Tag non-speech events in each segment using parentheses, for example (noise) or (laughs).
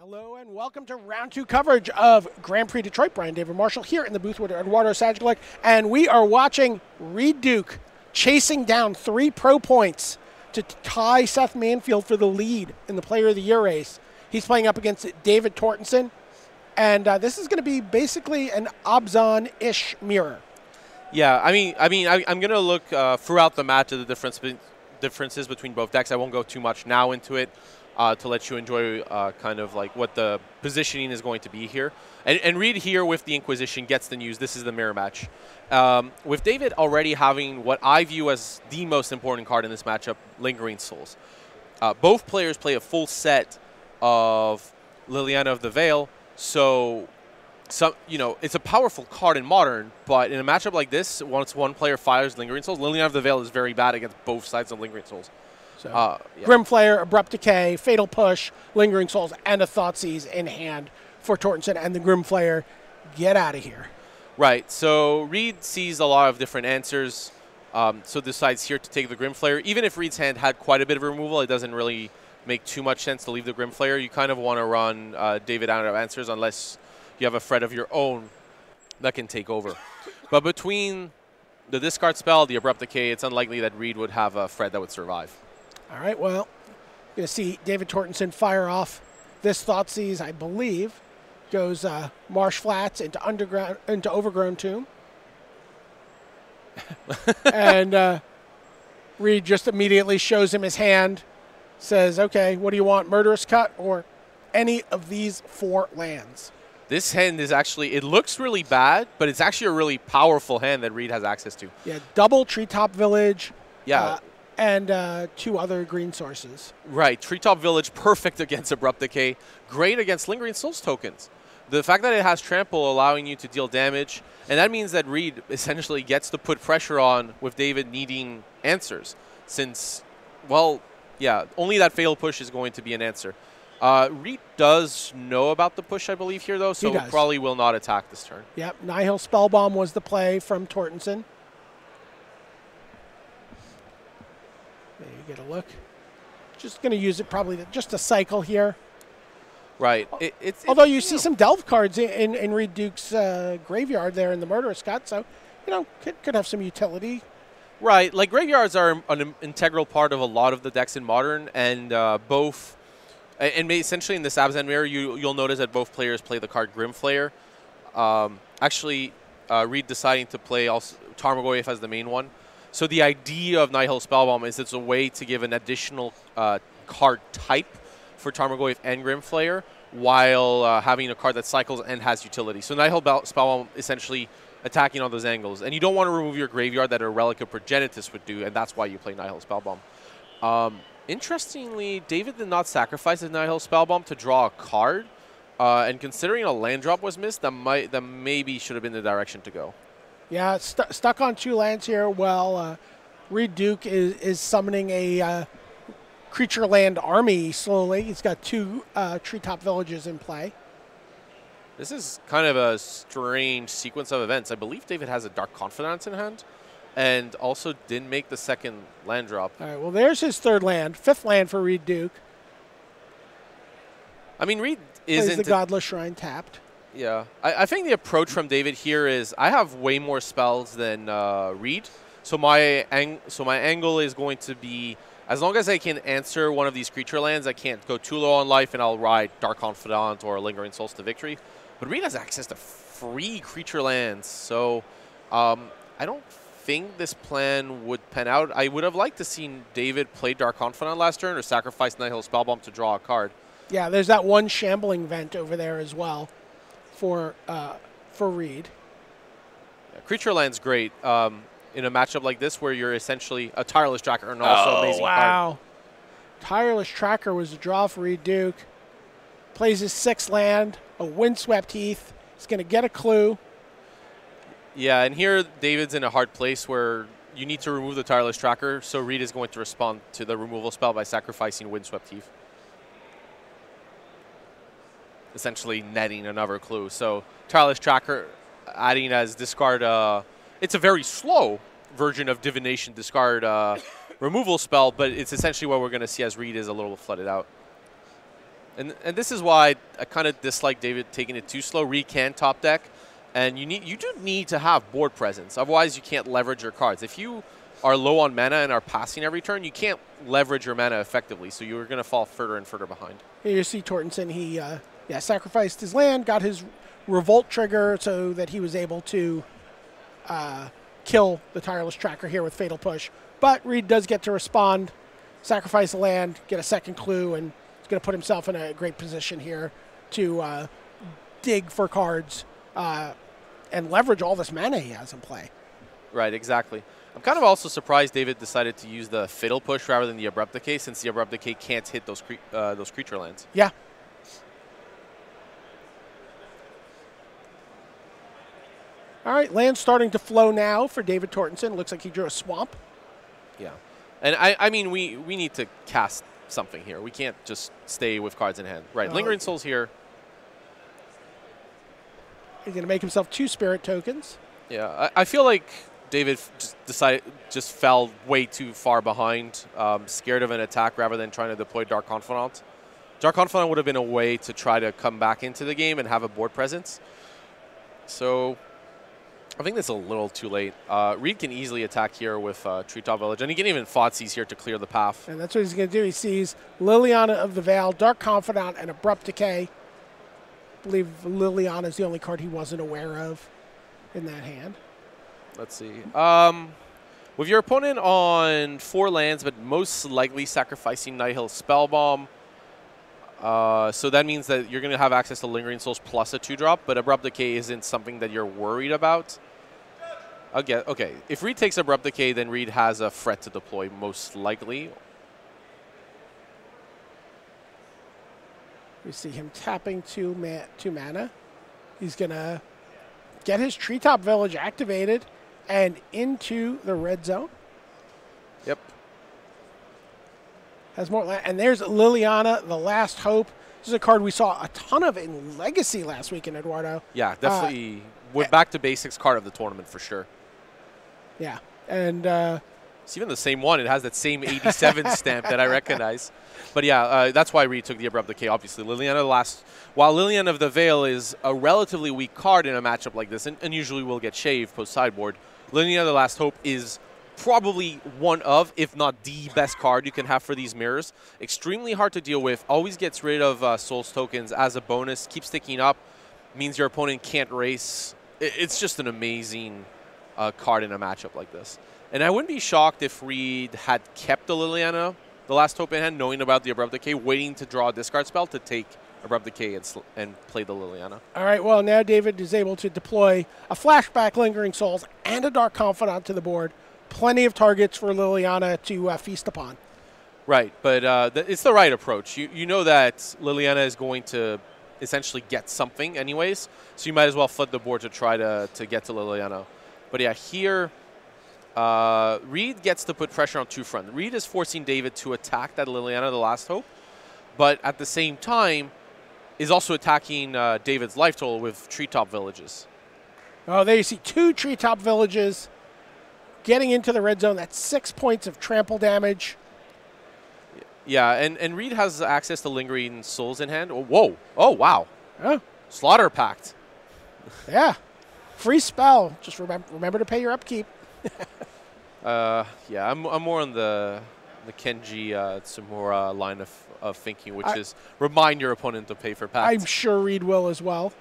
Hello and welcome to round two coverage of Grand Prix Detroit. Brian David Marshall here in the booth with Eduardo Sajgalik, and we are watching Reed Duke chasing down three pro points to tie Seth Manfield for the lead in the Player of the Year race. He's playing up against David Tortenson, and uh, this is going to be basically an Abzan-ish mirror. Yeah, I mean, I mean, I, am going to look uh, throughout the match at the difference be- differences between both decks. I won't go too much now into it uh, to let you enjoy uh, kind of like what the positioning is going to be here. And, and here with the Inquisition gets the news. This is the mirror match. Um, with David already having what I view as the most important card in this matchup, Lingering Souls. Uh, both players play a full set of Liliana of the Veil, so some you know it's a powerful card in modern, but in a matchup like this, once one player fires Lingering Souls, Liliana of the Veil is very bad against both sides of Lingering Souls. So, uh, yeah. Grimflayer, Abrupt Decay, Fatal Push, Lingering Souls, and a Thoughtseize in hand for Torstenson and the Grimflayer. Get out of here. Right. So Reed sees a lot of different answers. Um, so decides here to take the Grimflayer. Even if Reed's hand had quite a bit of removal, it doesn't really make too much sense to leave the Grimflayer. You kind of want to run uh, David out of answers unless you have a threat of your own that can take over. But between the discard spell, the Abrupt Decay, it's unlikely that Reed would have a threat that would survive. All right, well, you're going to see David Torstenson fire off this Thoughtseize, I believe, goes uh, Marsh Flats into underground into Overgrown Tomb. (laughs) and uh, Reed just immediately shows him his hand, says, okay, what do you want, Murderous Cut or any of these four lands? This hand is actually, it looks really bad, but it's actually a really powerful hand that Reed has access to. Yeah, double Treetop Village. Yeah. Uh, and uh, two other green sources. Right. Treetop Village, perfect against Abrupt Decay. Great against Lingering Souls tokens. The fact that it has Trample allowing you to deal damage, and that means that Reed essentially gets to put pressure on with David needing answers. Since, well, yeah, only that Fatal Push is going to be an answer. Uh, Reed does know about the push, I believe, here, though, so probably will not attack this turn. Yep. Nihil Spellbomb was the play from Torstenson. There you get a look. Just going to use it probably just a cycle here. Right. It, it's, Although you, you see know. some delve cards in, in Reed Duke's uh, graveyard there in the Murderous Cut, so, you know, could, could have some utility. Right. Like, graveyards are an integral part of a lot of the decks in Modern, and uh, both – and essentially in this Abzan Mirror, you, you'll notice that both players play the card Grimflayer. Um, actually, uh, Reed deciding to play also Tarmogoyf as the main one. So the idea of Nihil Spellbomb is it's a way to give an additional uh, card type for Tarmogoyf and Grimflayer while uh, having a card that cycles and has utility. So Nihil Spellbomb essentially attacking on those angles. And you don't want to remove your graveyard that a Relic of Progenitus would do, and that's why you play Nihil Spellbomb. Um, interestingly, David did not sacrifice his Nihil Spellbomb to draw a card. Uh, and considering a land drop was missed, that might that maybe should have been the direction to go. Yeah, st stuck on two lands here. Well, uh, Reed Duke is, is summoning a uh, creature land army slowly. He's got two uh, treetop villages in play. This is kind of a strange sequence of events. I believe David has a Dark Confidant in hand and also didn't make the second land drop. All right, well, there's his third land, fifth land for Reed Duke. I mean, Reed isn't. the Godless Shrine tapped. Yeah, I, I, think the approach from David here is I have way more spells than uh, Reed, so my so my angle is going to be as long as I can answer one of these creature lands, I can't go too low on life, and I'll ride Dark Confidant or Lingering Souls to victory. But Reed has access to free creature lands, so um, I don't think this plan would pan out. I would have liked to seen David play Dark Confidant last turn or sacrifice Nihil Spellbomb to draw a card. Yeah, there's that one shambling vent over there as well for uh, for Reed. Yeah, Creature Land's great um, in a matchup like this where you're essentially a Tireless Tracker and also oh, amazing wow. Card. Tireless Tracker was a draw for Reed Duke. Plays his sixth land, a Windswept Heath. He's going to get a clue. Yeah, and here David's in a hard place where you need to remove the Tireless Tracker, so Reed is going to respond to the removal spell by sacrificing Windswept Heath essentially netting another clue. So Tireless Tracker adding as discard, uh, it's a very slow version of Divination discard uh, (coughs) removal spell, but it's essentially what we're going to see as Reed is a little flooded out. And, and this is why I kind of dislike David taking it too slow. Reed can top deck, and you need you do need to have board presence. Otherwise, you can't leverage your cards. If you are low on mana and are passing every turn, you can't leverage your mana effectively. So you're going to fall further and further behind. Here you see Tortenson. He uh, yeah sacrificed his land, got his revolt trigger, so that he was able to uh, kill the tireless tracker here with fatal push. But Reed does get to respond, sacrifice the land, get a second clue, and he's going to put himself in a great position here to uh, dig for cards uh, and leverage all this mana he has in play. Right, exactly. I'm kind of also surprised David decided to use the Fatal Push rather than the Abrupt Decay, since the Abrupt Decay can't hit those cre uh, those creature lands. Yeah. All right, land starting to flow now for David Tortenson. Looks like he drew a swamp. Yeah, and I, I mean, we we need to cast something here. We can't just stay with cards in hand. Right, Uh, Lingering Souls here. He's going to make himself two spirit tokens. Yeah, I, I feel like David just decided just fell way too far behind, um, scared of an attack rather than trying to deploy Dark Confidant. Dark Confidant would have been a way to try to come back into the game and have a board presence. So I think that's a little too late. Uh, Reed can easily attack here with uh, Treetop Village, and he can even Thoughtseize here to clear the path. And that's what he's going to do. He sees Liliana of the Veil, Dark Confidant, and Abrupt Decay. I believe Liliana is the only card he wasn't aware of in that hand. Let's see. Um, with your opponent on four lands, but most likely sacrificing Nihil Spellbomb, uh, so that means that you're going to have access to Lingering Souls plus a two drop, but Abrupt Decay isn't something that you're worried about. Okay, okay. If Reed takes Abrupt Decay, then Reed has a threat to deploy, most likely. We see him tapping two, ma- two mana. He's going to get his Treetop Village activated and into the red zone. Yep. Has more, and there's Liliana, the Last Hope. This is a card we saw a ton of in Legacy last week in Eduardo. Yeah, definitely. Uh, went back to basics card of the tournament for sure. Yeah, and uh, It's even the same one. It has that same 87 (laughs) stamp that I recognize. But yeah, uh, that's why Reed took the Abrupt Decay, obviously. Liliana last, while Liliana of the Veil is a relatively weak card in a matchup like this, and, and usually will get shaved post sideboard, Liliana the Last Hope is probably one of, if not the best card you can have for these mirrors. Extremely hard to deal with, always gets rid of uh, Souls tokens as a bonus, keeps sticking up, means your opponent can't race. It's just an amazing uh, card in a matchup like this. And I wouldn't be shocked if Reed had kept the Liliana, the last Hope in hand, knowing about the Abrupt Decay, waiting to draw a discard spell to take Abrupt Decay and, sl- and play the Liliana. all right, well, now David is able to deploy a Flashback Lingering Souls and a Dark Confidant to the board. Plenty of targets for Liliana to uh, feast upon. Right, but uh, th- it's the right approach. You, you know that Liliana is going to essentially get something anyways, so you might as well flood the board to try to, to get to Liliana. But yeah, here, uh, Reed gets to put pressure on two front. Reed is forcing David to attack that Liliana, the last hope, but at the same time, is also attacking uh, David's life total with treetop villages. Oh, there you see two Treetop Villages getting into the red zone. That's six points of trample damage. Yeah, and, and Reed has access to lingering souls in hand. Oh, whoa! Oh wow! Oh, Slaughter Pact. yeah. Free spell. Just remember, remember to pay your upkeep. (laughs) Uh, yeah, I'm, I'm more on the the Kenji uh, Tsumura line of, of thinking, which I- is remind your opponent to pay for packs. I'm sure Reed will as well.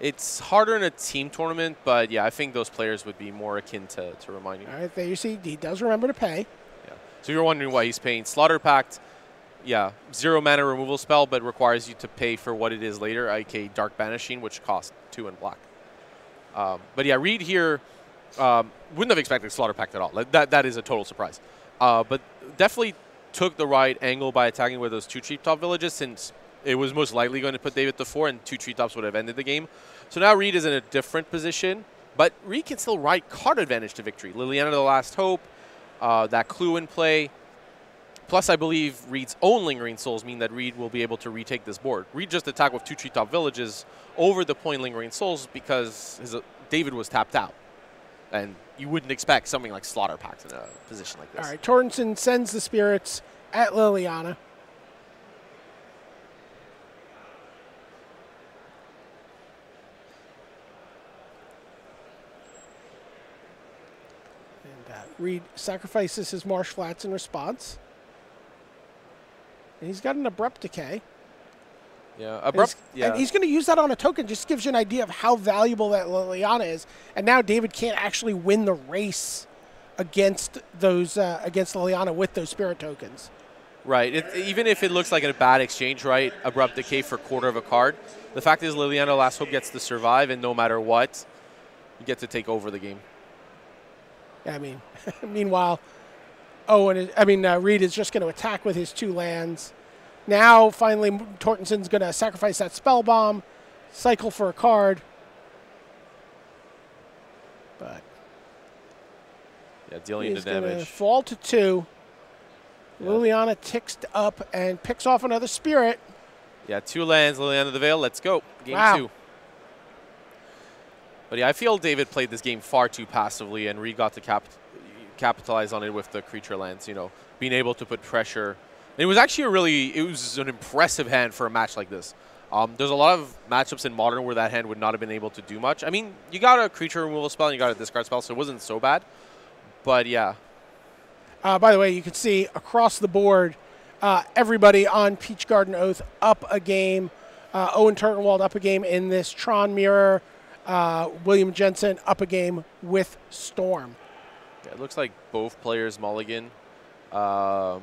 It's harder in a team tournament, but yeah, I think those players would be more akin to, to reminding. All right, there you see he does remember to pay. Yeah. So you're wondering why he's paying Slaughter Pact. Yeah, zero mana removal spell, but requires you to pay for what it is later, aka Dark Banishing, which costs two in black. Um, but yeah, Reed here um, wouldn't have expected Slaughter Pact at all. Like, that that is a total surprise. Uh, but definitely took the right angle by attacking with those two treetop villages, since it was most likely going to put David to four, and two treetops would have ended the game. So now Reed is in a different position, but Reed can still ride card advantage to victory. Liliana the Last Hope, uh, that clue in play. Plus, I believe Reed's own Lingering Souls mean that Reed will be able to retake this board. Reed just attacked with two Treetop Villages over the point Lingering Souls because his, uh, David was tapped out. And you wouldn't expect something like Slaughter Pact in a position like this. All right, Torrenson sends the spirits at Liliana. And uh, Reed sacrifices his Marsh Flats in response. And he's got an abrupt decay. Yeah, abrupt. he's- Yeah, And he's going to use that on a token. Just gives you an idea of how valuable that Liliana is. And now David can't actually win the race against those uh, against Liliana with those spirit tokens. Right. It, even if it looks like a bad exchange, right? Abrupt decay for quarter of a card. The fact is, Liliana Last Hope gets to survive, and no matter what, you get to take over the game. I mean, (laughs) meanwhile, Owen, is, I mean, uh, Reed is just going to attack with his two lands. Now, finally, Tortenson's going to sacrifice that spell bomb, cycle for a card. But Yeah, dealing the going to damage. fall to two. Yeah. Liliana ticks up and picks off another spirit. Yeah, two lands, Liliana the Veil. Let's go. Game Wow. two. But yeah, I feel David played this game far too passively, and Reed got to cap- capitalize on it with the creature lands. You know, being able to put pressure. It was actually a really, it was an impressive hand for a match like this. Um, there's a lot of matchups in Modern where that hand would not have been able to do much. I mean, you got a creature removal spell and you got a discard spell, so it wasn't so bad. But yeah, Uh, by the way, you can see across the board, uh, everybody on Peach Garden Oath up a game. Uh, Owen Turtenwald up a game in this Tron Mirror. Uh, William Jensen up a game with Storm. Yeah, it looks like both players mulligan. Um,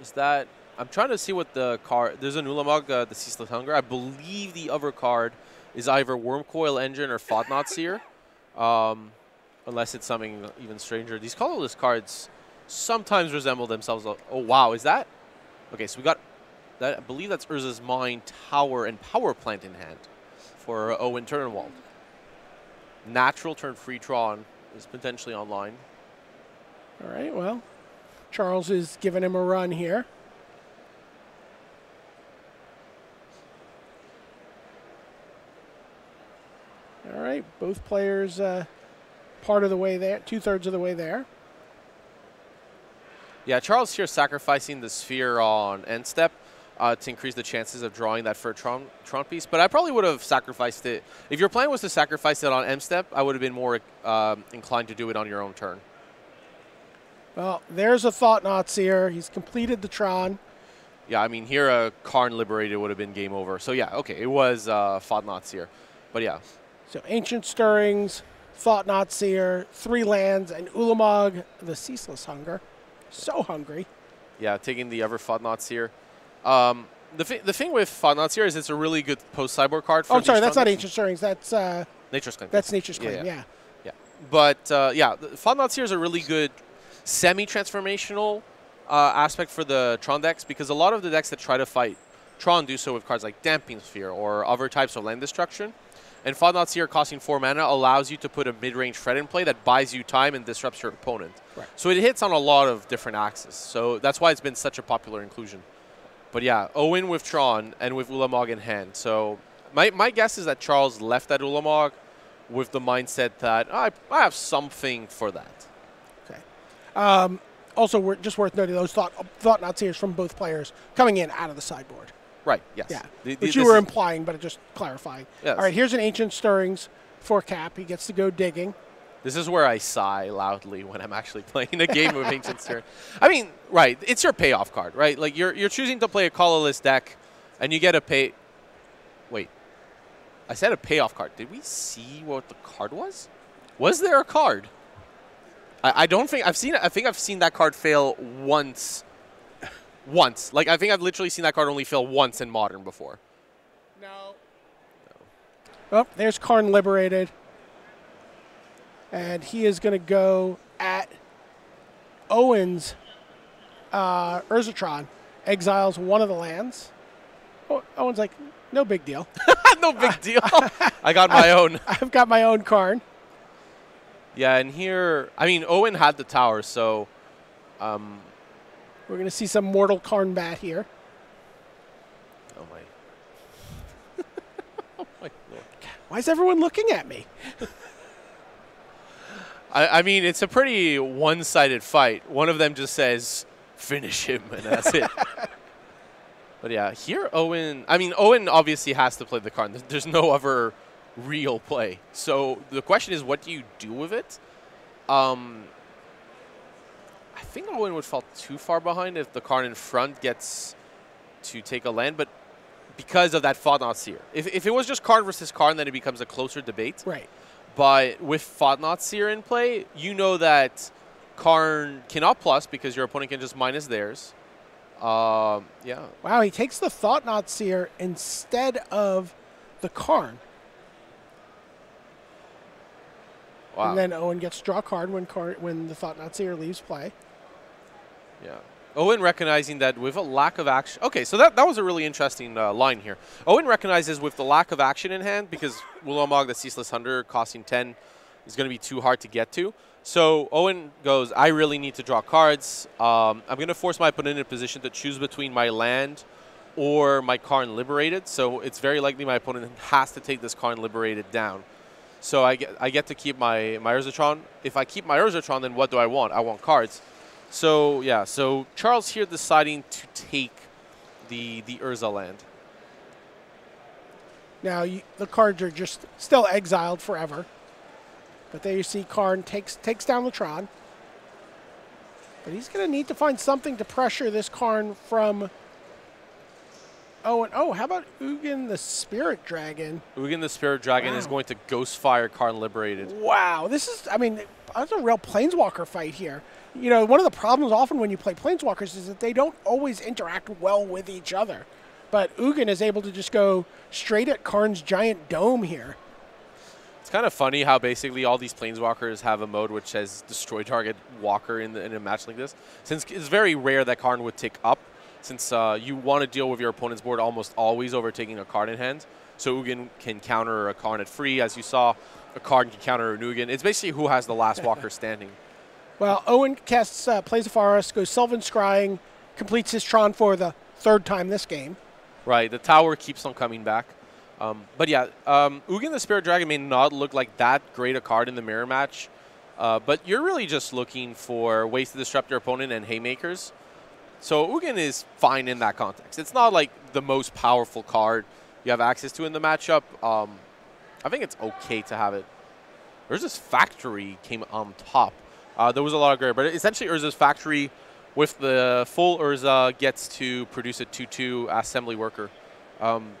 is that? I'm trying to see what the card. There's an Ulamog, uh, the Ceaseless Hunger. I believe the other card is either Wurmcoil Engine or Thought-Knot Seer, um, unless it's something even stranger. These colorless cards sometimes resemble themselves. Oh wow, is that? Okay, so we got that. I believe that's Urza's Mine, Tower, and Power Plant in hand for uh, Owen Turtenwald. Natural turn free Tron is potentially online. All right, well, Charles is giving him a run here. All right, both players uh, part of the way there, two thirds of the way there. Yeah, Charles here sacrificing the sphere on end step uh, to increase the chances of drawing that for Tron, Tron piece. But I probably would have sacrificed it. If your plan was to sacrifice it on M step, I would have been more um, inclined to do it on your own turn. Well, there's a Thought-Knot Seer He's completed the Tron. Yeah, I mean, here a Karn liberated would have been game over. So yeah, okay, it was uh, Thought-Knot Seer. But yeah, So Ancient Stirrings, Thought-Knot Seer, Three Lands, and Ulamog, the Ceaseless Hunger. So hungry. yeah, taking the other Thought-Knot Seer. Um, the, the thing with here is it's a really good post cyborg card. For Oh, sorry, that's not Ancient Stirrings. That's uh, Nature's Claim. that's Nature's Yeah, Claim. yeah. Yeah. Yeah, but uh, yeah, here is a really good semi-transformational uh, aspect for the Tron decks because a lot of the decks that try to fight Tron do so with cards like Damping Sphere or other types of land destruction. And Thought-Knot Seer costing 4 mana allows you to put a mid-range threat in play that buys you time and disrupts your opponent. Right. So it hits on a lot of different axes. So that's why it's been such a popular inclusion. But yeah, Owen with Tron and with Ulamog in hand. So my, my guess is that Charles left that Ulamog with the mindset that I, I have something for that. Okay. Um, also, just worth noting those Thought Thought-Knot Seers from both players coming in out of the sideboard. Right, yes. Yeah. The- the- Which you were implying, but just clarifying. Yes. All right, here's an Ancient Stirrings for Cap. He gets to go digging. This is where I sigh loudly when I'm actually (laughs) playing a game of Ancient Stirring. I mean, right, it's your payoff card, right? Like you're you're choosing to play a colorless deck, and you get a pay. Wait, I said a payoff card. Did we see what the card was? Was there a card? I, I don't think I've seen. I think I've seen that card fail once. Once, like I think I've literally seen that card only fail once in Modern before. No. Oh, there's Karn liberated. And he is going to go at Owen's uh, Urzatron. Exiles one of the lands. Oh, Owen's like, no big deal. (laughs) no big deal. I got my (laughs) own. I've got my own Karn. Yeah, and here, I mean, Owen had the tower, so um, We're going to see some Mortal Karn bat here. Oh my. (laughs) oh my lord. Why is everyone looking at me? I, I mean, it's a pretty one sided fight. One of them just says, finish him, and that's it. (laughs) but yeah, here Owen, I mean, Owen obviously has to play the card. There's- no other real play. So the question is, what do you do with it? Um, I think Owen would fall too far behind if the card in front gets to take a land, but because of that Thought-Knot Seer. If, if it was just card versus card, then it becomes a closer debate. Right. But with Thought-Knot Seer in play, you know that Karn cannot plus because your opponent can just minus theirs. Um, yeah. Wow, he takes the Thought-Knot Seer instead of the Karn. Wow. And then Owen gets draw card when Karn, when the Thought-Knot Seer leaves play. Yeah. Owen recognizing that with a lack of action. Okay, so that, that was a really interesting uh, line here. Owen recognizes with the lack of action in hand, because Ulamog, the Ceaseless Hunter, costing 10, is going to be too hard to get to. So Owen goes, I really need to draw cards. Um, I'm going to force my opponent in a position to choose between my land or my Karn Liberated. So it's very likely my opponent has to take this Karn Liberated down. So I get, I get to keep my, my Urzatron. If I keep my Urzatron, then what do I want? I want cards. So, yeah, so Charles here deciding to take the, the Urza land. Now, you, the cards are just still exiled forever. But there you see Karn takes, takes down Latron. But he's going to need to find something to pressure this Karn from Oh, and oh, how about Ugin the Spirit Dragon? Ugin the Spirit Dragon wow. is going to Ghostfire Karn Liberated. Wow, this is, I mean, that's a real Planeswalker fight here. You know, one of the problems often when you play Planeswalkers is that they don't always interact well with each other. But Ugin is able to just go straight at Karn's giant dome here. It's kind of funny how basically all these Planeswalkers have a mode which says destroy target walker in, the, in a match like this. Since it's very rare that Karn would tick up since uh, you want to deal with your opponent's board almost always overtaking a card in hand. So Ugin can counter a Karn at free, as you saw. A Karn can counter an Ugin. It's basically who has the last (laughs) walker standing. Well, Owen casts, uh, plays a forest, goes Sylvan Scrying, completes his Tron for the third time this game. Right, the tower keeps on coming back. Um, but yeah, um, Ugin the Spirit Dragon may not look like that great a card in the mirror match, uh, but you're really just looking for ways to disrupt your opponent and haymakers. So Ugin is fine in that context. It's not like the most powerful card you have access to in the matchup. Um, I think it's okay to have it. There's this Factory came on top. Uh, there was a lot of gray, but essentially Urza's Factory with the full Urza gets to produce a 2-2 assembly worker. Um,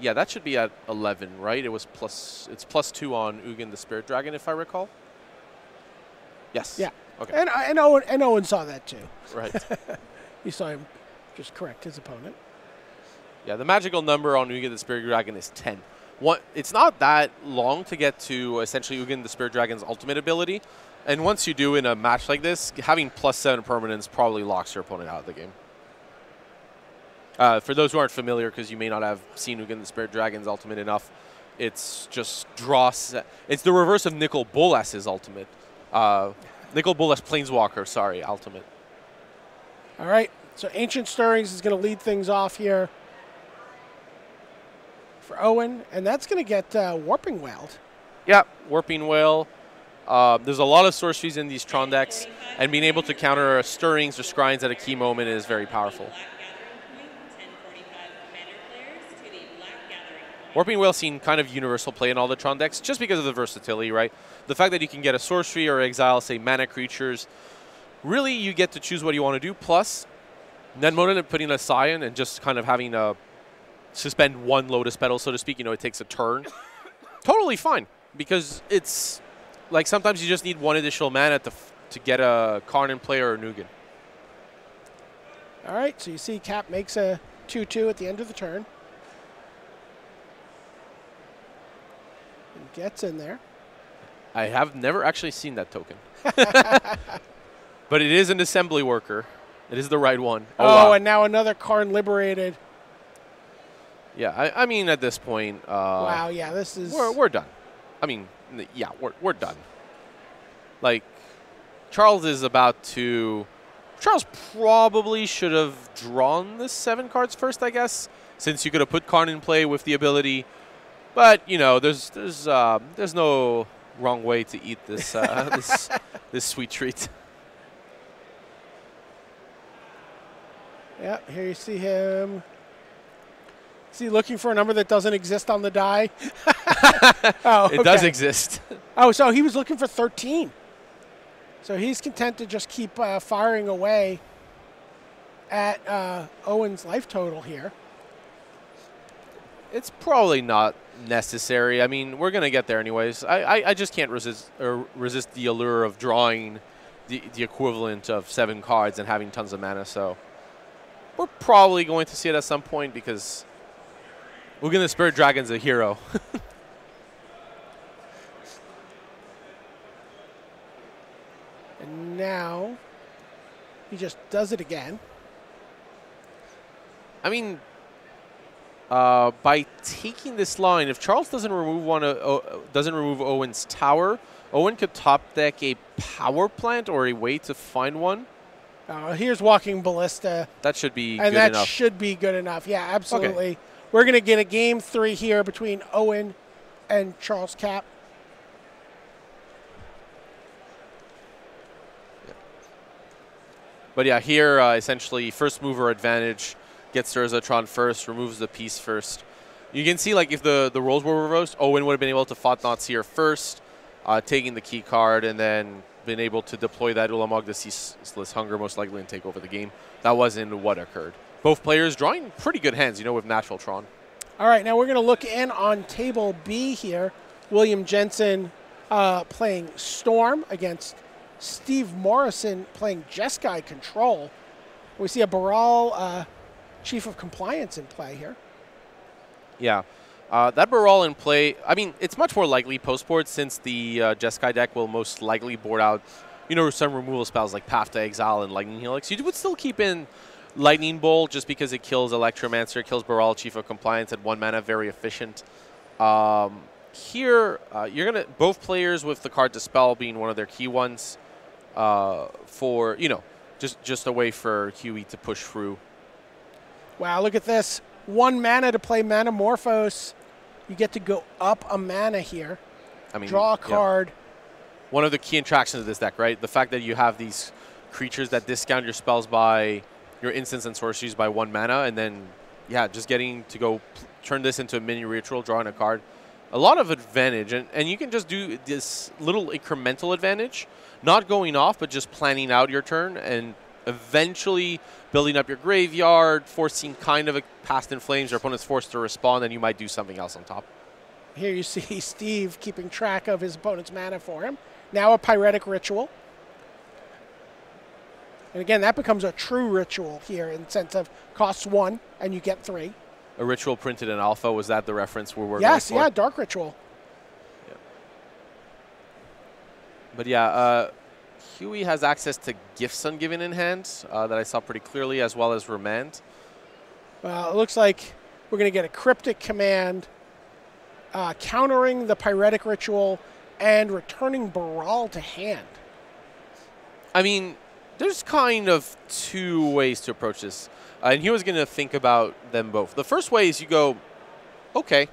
yeah, that should be at 11, right? It was plus, it's plus 2 on Ugin the Spirit Dragon, if I recall. Yes. Yeah. Okay. And, and, Owen, and Owen saw that too. Right. (laughs) he saw him just correct his opponent. Yeah, the magical number on Ugin the Spirit Dragon is 10. One, it's not that long to get to essentially Ugin the Spirit Dragon's ultimate ability. And once you do in a match like this, having plus 7 permanence probably locks your opponent out of the game. Uh, for those who aren't familiar, because you may not have seen Ugin the Spirit Dragon's ultimate enough, it's just draw. It's the reverse of Nicol Bolas's ultimate. Uh, Nicol Bolas Planeswalker, sorry, ultimate. All right, so Ancient Stirrings is going to lead things off here for Owen, and that's going to get uh, Warping Wailed. Yeah, Warping Wail. Uh, there's a lot of sorceries in these Tron decks, and being able to counter Stirrings or Scryings at a key moment is very powerful. Warping Wail seen kind of universal play in all the Tron decks just because of the versatility, right? The fact that you can get a sorcery or exile, say, mana creatures. Really, you get to choose what you want to do. Plus, more than putting a Scion and just kind of having a suspend one Lotus Petal, so to speak, you know, it takes a turn. (coughs) totally fine because it's like sometimes you just need one additional mana to, to get a Karn in play or a Nugan. All right, so you see Cap makes a 2-2 at the end of the turn. And gets in there. I have never actually seen that token. (laughs) (laughs) but it is an assembly worker. It is the right one. Oh, oh wow. and now another Karn liberated. Yeah, I, I mean, at this point. Uh, wow, yeah, this is. We're, we're done. I mean, yeah, we're, we're done. Like, Charles is about to. Charles probably should have drawn the seven cards first, I guess, since you could have put Karn in play with the ability. But you know, there's there's uh, there's no wrong way to eat this uh, (laughs) this (laughs) this sweet treat. Yeah, here you see him Is he looking for a number that doesn't exist on the die? (laughs) (laughs) oh, It does exist. Oh, so he was looking for 13. So he's content to just keep uh, firing away at uh, Owen's life total here. it's probably not necessary. I mean, we're gonna get there anyways. I, I, I just can't resist or resist the allure of drawing the, the equivalent of seven cards and having tons of mana. So we're probably going to see it at some point because we're gonna Spirit Dragon's a hero. (laughs) And now he just does it again. I mean, uh, by taking this line, if Charles doesn't remove one, uh, uh, doesn't remove Owen's tower, Owen could top deck a power plant or a way to find one. Uh, here's Walking Ballista, That should be and that enough. should be good enough. Yeah, absolutely. We're going to get a game three here between Owen and Charles Cap. But yeah, here uh, essentially first mover advantage gets Urzatron first, removes the piece first. You can see like if the, the roles were reversed, Owen would have been able to Thought-Knot Seer first, uh, taking the key card, and then been able to deploy that Ulamog the Ceaseless Hunger most likely and take over the game. That wasn't what occurred. Both players drawing pretty good hands, you know, with Natural Tron. All right, now we're going to look in on table B here. William Jensen uh, playing Storm against Steve Morrison playing Jeskai Control. We see a Baral uh, Chief of Compliance in play here. Yeah. Uh, that Baral in play, I mean, it's much more likely post-board since the uh, Jeskai deck will most likely board out, you know, some removal spells like Path to Exile and Lightning Helix. You would still keep in Lightning Bolt just because it kills Electromancer, it kills Baral, Chief of Compliance at one mana, very efficient. Um, here, uh, you're going to, both players with the card Dispel being one of their key ones uh, for, you know, just, just a way for Huey to push through. Wow, look at this. One mana to play Manamorphose. You get to go up a mana here. I mean, Draw a yeah. card. one of the key attractions of this deck, right? The fact that you have these creatures that discount your spells by your instants and sorceries by one mana, and then yeah, just getting to go turn this into a mini ritual, drawing a card. A lot of advantage, and, and you can just do this little incremental advantage, not going off, but just planning out your turn and eventually building up your graveyard, forcing kind of a past in flames. Your opponent's forced to respond, and you might do something else on top. Here you (laughs) see Steve keeping track of his opponent's mana for him. Now a Pyretic Ritual. And again, that becomes a true ritual here in the sense of costs one and you get three. A ritual printed in alpha was that the reference we were yes, going for? yeah, Dark Ritual. But yeah, uh, Huey has access to Gifts Ungiven in hand uh, that I saw pretty clearly, as well as Remand. Well, it looks like we're going to get a Cryptic Command uh, countering the Pyretic Ritual and returning Baral to hand. I mean, there's kind of two ways to approach this. Uh, and he was going to think about them both. The first way is you go, okay,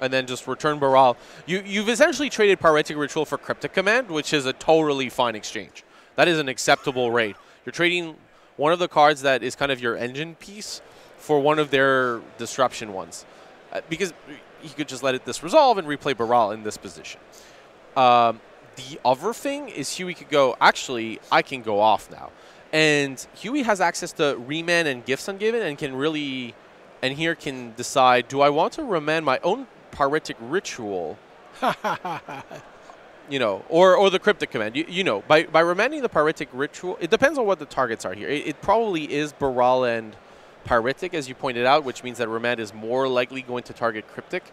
and then just return Baral. You, you've essentially traded Pyretic Ritual for Cryptic Command, which is a totally fine exchange. That is an acceptable rate. You're trading one of the cards that is kind of your engine piece for one of their disruption ones. Uh, because you could just let it this resolve and replay Baral in this position. Um, the other thing is Huey could go, actually, I can go off now. And Huey has access to remand and gifts ungiven and can really, and here can decide, do I want to remand my own pyretic ritual? (laughs) you know, or, or the cryptic command. You, you know, by, by remanding the pyretic ritual, it depends on what the targets are here. It, it probably is Baral and pyretic, as you pointed out, which means that remand is more likely going to target cryptic.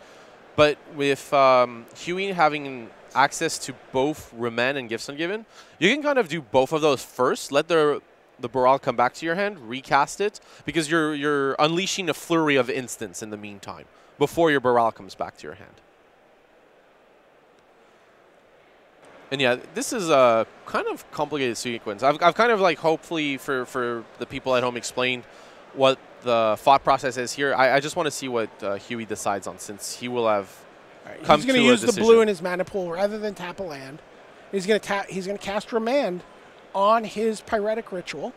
But with um, Huey having access to both remand and gifts ungiven, you can kind of do both of those first. Let the the Baral come back to your hand, recast it, because you're you're unleashing a flurry of instants in the meantime before your Baral comes back to your hand. And yeah, this is a kind of complicated sequence. I've, I've kind of like hopefully for, for the people at home explained what the thought process is here. I, I just want to see what uh, Huey decides on since he will have Right, he's going to to use the blue in his mana pool rather than tap a land. He's going to tap. He's going to cast Remand on his Pyretic Ritual.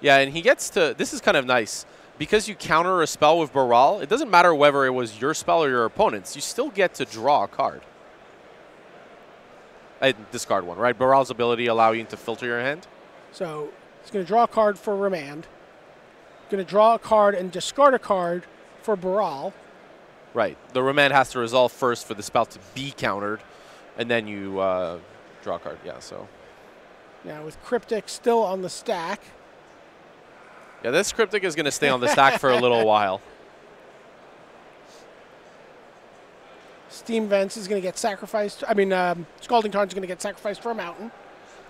Yeah, and he gets to. This is kind of nice. because you counter a spell with Baral, it doesn't matter whether it was your spell or your opponent's. You still get to draw a card. I discard one, right? Baral's ability allow you to filter your hand. So he's going to draw a card for Remand. Going to draw a card and discard a card for Baral. Right. The remand has to resolve first for the spell to be countered, and then you uh, draw a card. Yeah. So. Now with Cryptic still on the stack. Yeah, this Cryptic is going to stay on the stack for a little (laughs) while. Steam Vents is going to get sacrificed. I mean, um, Scalding Tarn is going to get sacrificed for a mountain.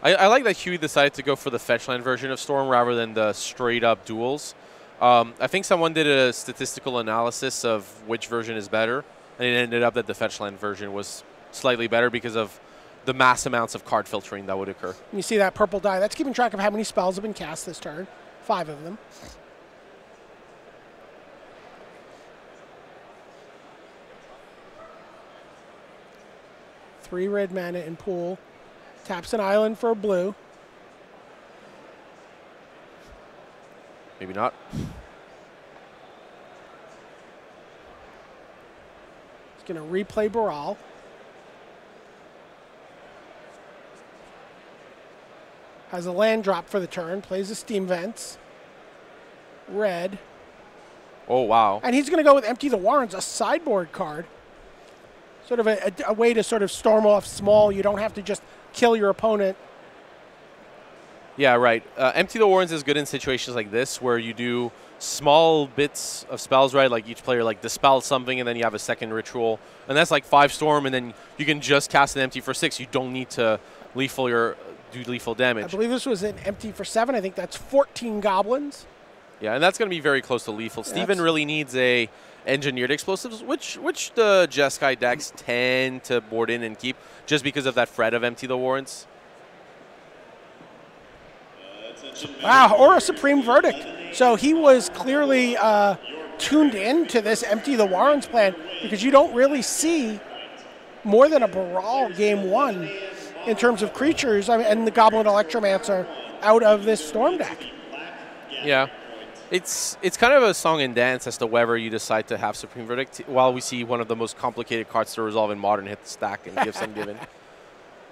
I, I, like that Huey decided to go for the fetchland version of Storm rather than the straight up duels. Um, I think someone did a statistical analysis of which version is better, and it ended up that the fetchland version was slightly better because of the mass amounts of card filtering that would occur. You see that purple die? That's keeping track of how many spells have been cast this turn. Five of them. Three red mana in pool. Taps an island for a blue. Maybe not. He's going to replay Baral. Has a land drop for the turn. Plays the Steam Vents. Red. Oh, wow. And he's going to go with Empty the Warrens, a sideboard card. Sort of a, a, a way to sort of storm off small. You don't have to just kill your opponent yeah, right. Uh, Empty the Warrens is good in situations like this where you do small bits of spells, right? Like each player like dispels something and then you have a second ritual. And that's like five storm and then you can just cast an empty for six. You don't need to lethal your do lethal damage. I believe this was an empty for seven. I think that's 14 goblins. Yeah, and that's going to be very close to lethal. Yeah, Steven really needs a engineered explosives, which which the Jeskai decks tend to board in and keep just because of that threat of Empty the Warrens. Wow, or a Supreme Verdict. So he was clearly uh, tuned in to this Empty the Warrens plan because you don't really see more than a Baral game one in terms of creatures I mean, and the Goblin Electromancer out of this Storm deck. Yeah. It's it's kind of a song and dance as to whether you decide to have Supreme Verdict while we see one of the most complicated cards to resolve in Modern hit the stack and Gifts (laughs) Ungiven.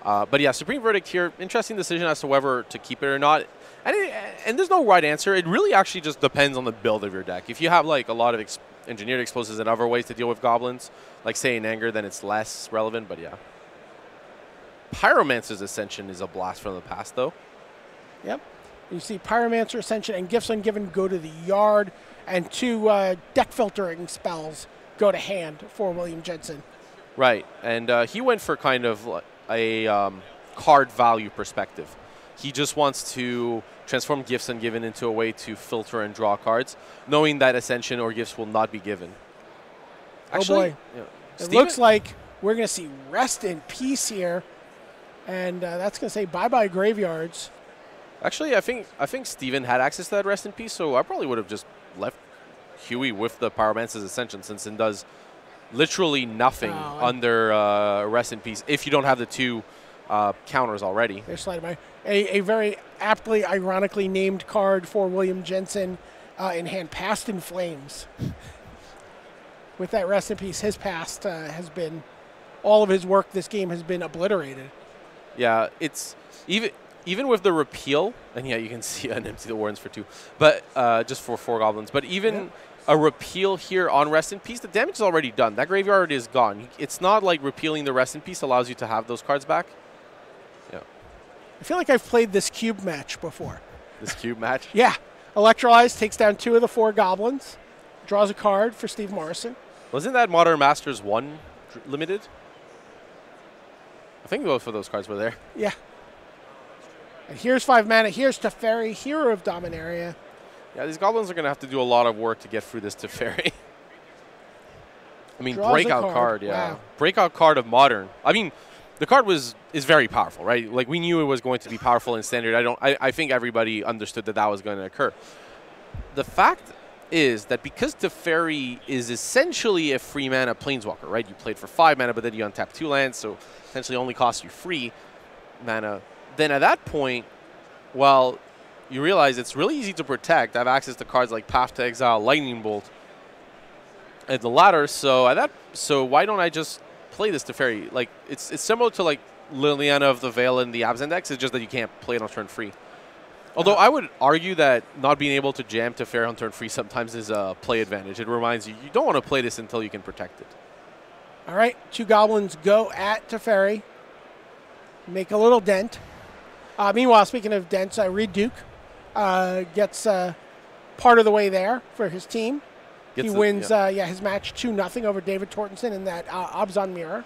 Uh, but yeah, Supreme Verdict here, interesting decision as to whether to keep it or not. And, it, and there's no right answer. It really actually just depends on the build of your deck. If you have like a lot of ex engineered explosives and other ways to deal with goblins, like say in anger, then it's less relevant. But yeah, Pyromancer's Ascension is a blast from the past, though. Yep. You see Pyromancer Ascension and Gifts Ungiven go to the yard, and two uh, deck filtering spells go to hand for William Jensen. Right, and uh, he went for kind of a um, card value perspective. He just wants to transform Gifts and given into a way to filter and draw cards, knowing that Ascension or Gifts will not be given. Actually, oh boy. Yeah. It looks like we're going to see Rest in Peace here, and uh, that's going to say bye-bye Graveyards. Actually, I think I think Steven had access to that Rest in Peace, so I probably would have just left Huey with the Pyromancer's Ascension since it does literally nothing oh, under uh, Rest in Peace if you don't have the two uh, counters already. They're sliding by. A, a very aptly, ironically named card for William Jensen uh, in hand, Past in Flames. (laughs) With that rest in peace, his past uh, has been, all of his work this game has been obliterated. Yeah, it's even even with the repeal, and yeah, you can (laughs) see an empty the warrens for two, but uh, just for four goblins. But even yeah. a repeal here on rest in peace, the damage is already done. That graveyard is gone. It's not like repealing the rest in peace allows you to have those cards back. I feel like I've played this cube match before. This cube match? yeah. Electrolyze takes down two of the four goblins, draws a card for Steve Morrison. Wasn't that Modern Masters 1 limited? I think both of those cards were there. Yeah. And here's five mana. Here's Teferi, Hero of Dominaria. Yeah, these goblins are going to have to do a lot of work to get through this Teferi. (laughs) I mean, Draws breakout card. card. yeah. Wow. Breakout card of Modern. I mean, the card was is very powerful, right? Like we knew it was going to be powerful in standard. I don't. I, I think everybody understood that that was going to occur. The fact is that because Teferi is essentially a free mana planeswalker, right? You played for five mana, but then you untap two lands, so essentially only costs you free mana. Then at that point, well, you realize it's really easy to protect. I have access to cards like Path to Exile, Lightning Bolt, and the ladder. So at that, so why don't I just play this Teferi? Like it's it's similar to like Liliana of the Veil in the Abzan decks. It's just that you can't play it on turn free. Although I would argue that not being able to jam Teferi on turn free sometimes is a play advantage. It reminds you you don't want to play this until you can protect it. All right, two goblins go at Teferi. Make a little dent. Uh, meanwhile, speaking of dents, uh, Reed Duke uh, gets uh, part of the way there for his team. Gets he the- wins, yeah. uh, yeah, his match two nothing over David Tortenson in that uh, Abzan mirror.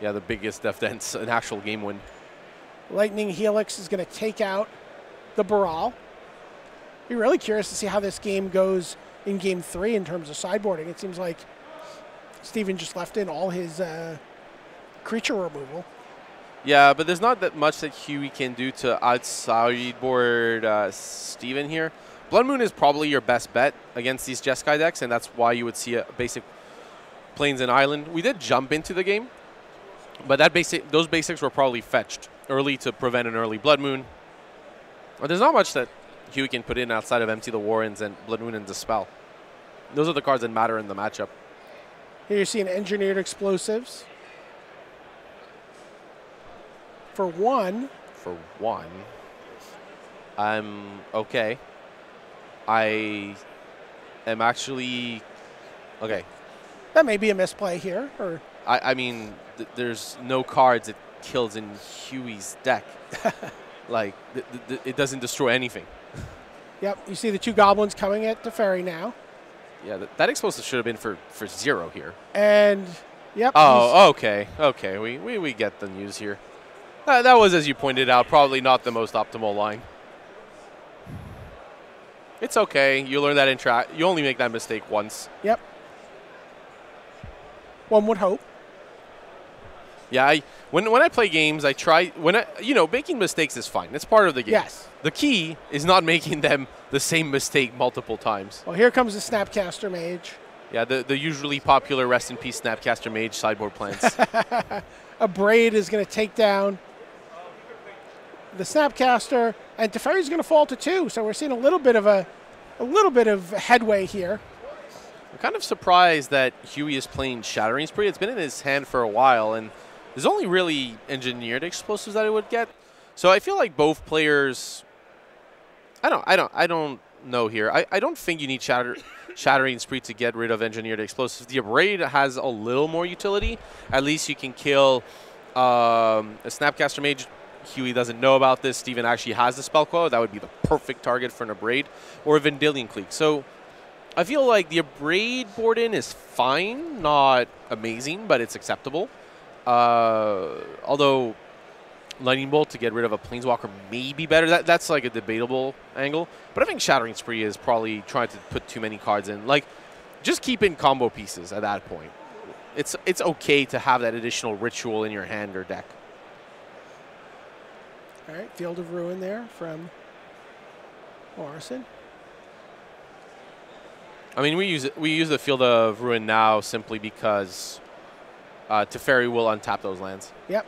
yeah, the biggest def dents, an actual game win. Lightning Helix is going to take out the Baral. Be really curious to see how this game goes in game three in terms of sideboarding. It seems like Steven just left in all his uh, creature removal. Yeah, but there's not that much that Huey can do to outside board uh, Steven here. Blood Moon is probably your best bet against these Jeskai decks, and that's why you would see a basic Plains and Island. We did jump into the game, but that basic those basics were probably fetched early to prevent an early Blood Moon. But there's not much that Huey can put in outside of Empty the Warrens and Blood Moon and Dispel. Those are the cards that matter in the matchup. Here you're seeing engineered explosives. For one, for one. I'm okay. I am actually okay. that may be a misplay here. Or I, I mean, th- there's no cards it kills in Huey's deck. (laughs) like, th- th- th- it doesn't destroy anything. yep, you see the two goblins coming at Teferi now, Yeah, th- that explosive should have been for, for zero here. and yep. Oh, okay, okay. We, we, we get the news here. Uh, that was, as you pointed out, probably not the most optimal line. It's okay. You learn that in track. You only make that mistake once. Yep. One would hope. Yeah, I, when when I play games, I try when I you know making mistakes is fine. It's part of the game. Yes. The key is not (laughs) making them the same mistake multiple times. Well, here comes the Snapcaster Mage. Yeah, the the usually popular rest in peace Snapcaster Mage sideboard plans. (laughs) Abrade is going to take down the Snapcaster, and Teferi's going to fall to two. So we're seeing a little bit of a, a little bit of headway here. I'm kind of surprised that Huey is playing Shattering Spree. It's been in his hand for a while, and there's only really engineered explosives that it would get. So I feel like both players. I don't. I don't. I don't know here. I, I don't think you need shatter, Shattering Spree to get rid of engineered explosives. The Abrade has a little more utility. At least you can kill um, a Snapcaster Mage. Huey doesn't know about this. Steven actually has the Spell Queller. That would be the perfect target for an Abrade or a Vendilion Clique. So I feel like the Abrade board in is fine, not amazing, but it's acceptable. Uh, although Lightning Bolt to get rid of a Planeswalker may be better. That, that's like a debatable angle. But I think Shattering Spree is probably trying to put too many cards in. Like, just keep in combo pieces at that point. It's it's okay to have that additional ritual in your hand or deck. All right, Field of Ruin there from Morrison. I mean, we use it, we use the Field of Ruin now simply because uh, Teferi will untap those lands. Yep.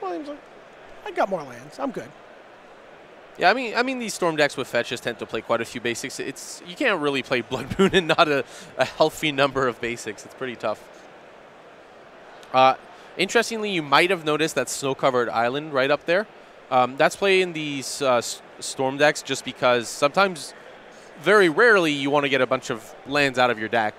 Williams, I got more lands. I'm good. Yeah, I mean, I mean, these storm decks with fetches tend to play quite a few basics. It's you can't really play Blood Moon (laughs) and not a, a healthy number of basics. It's pretty tough. Uh, interestingly, you might have noticed that snow-covered island right up there. Um, that's playing these uh, s- storm decks just because sometimes, very rarely, you want to get a bunch of lands out of your deck.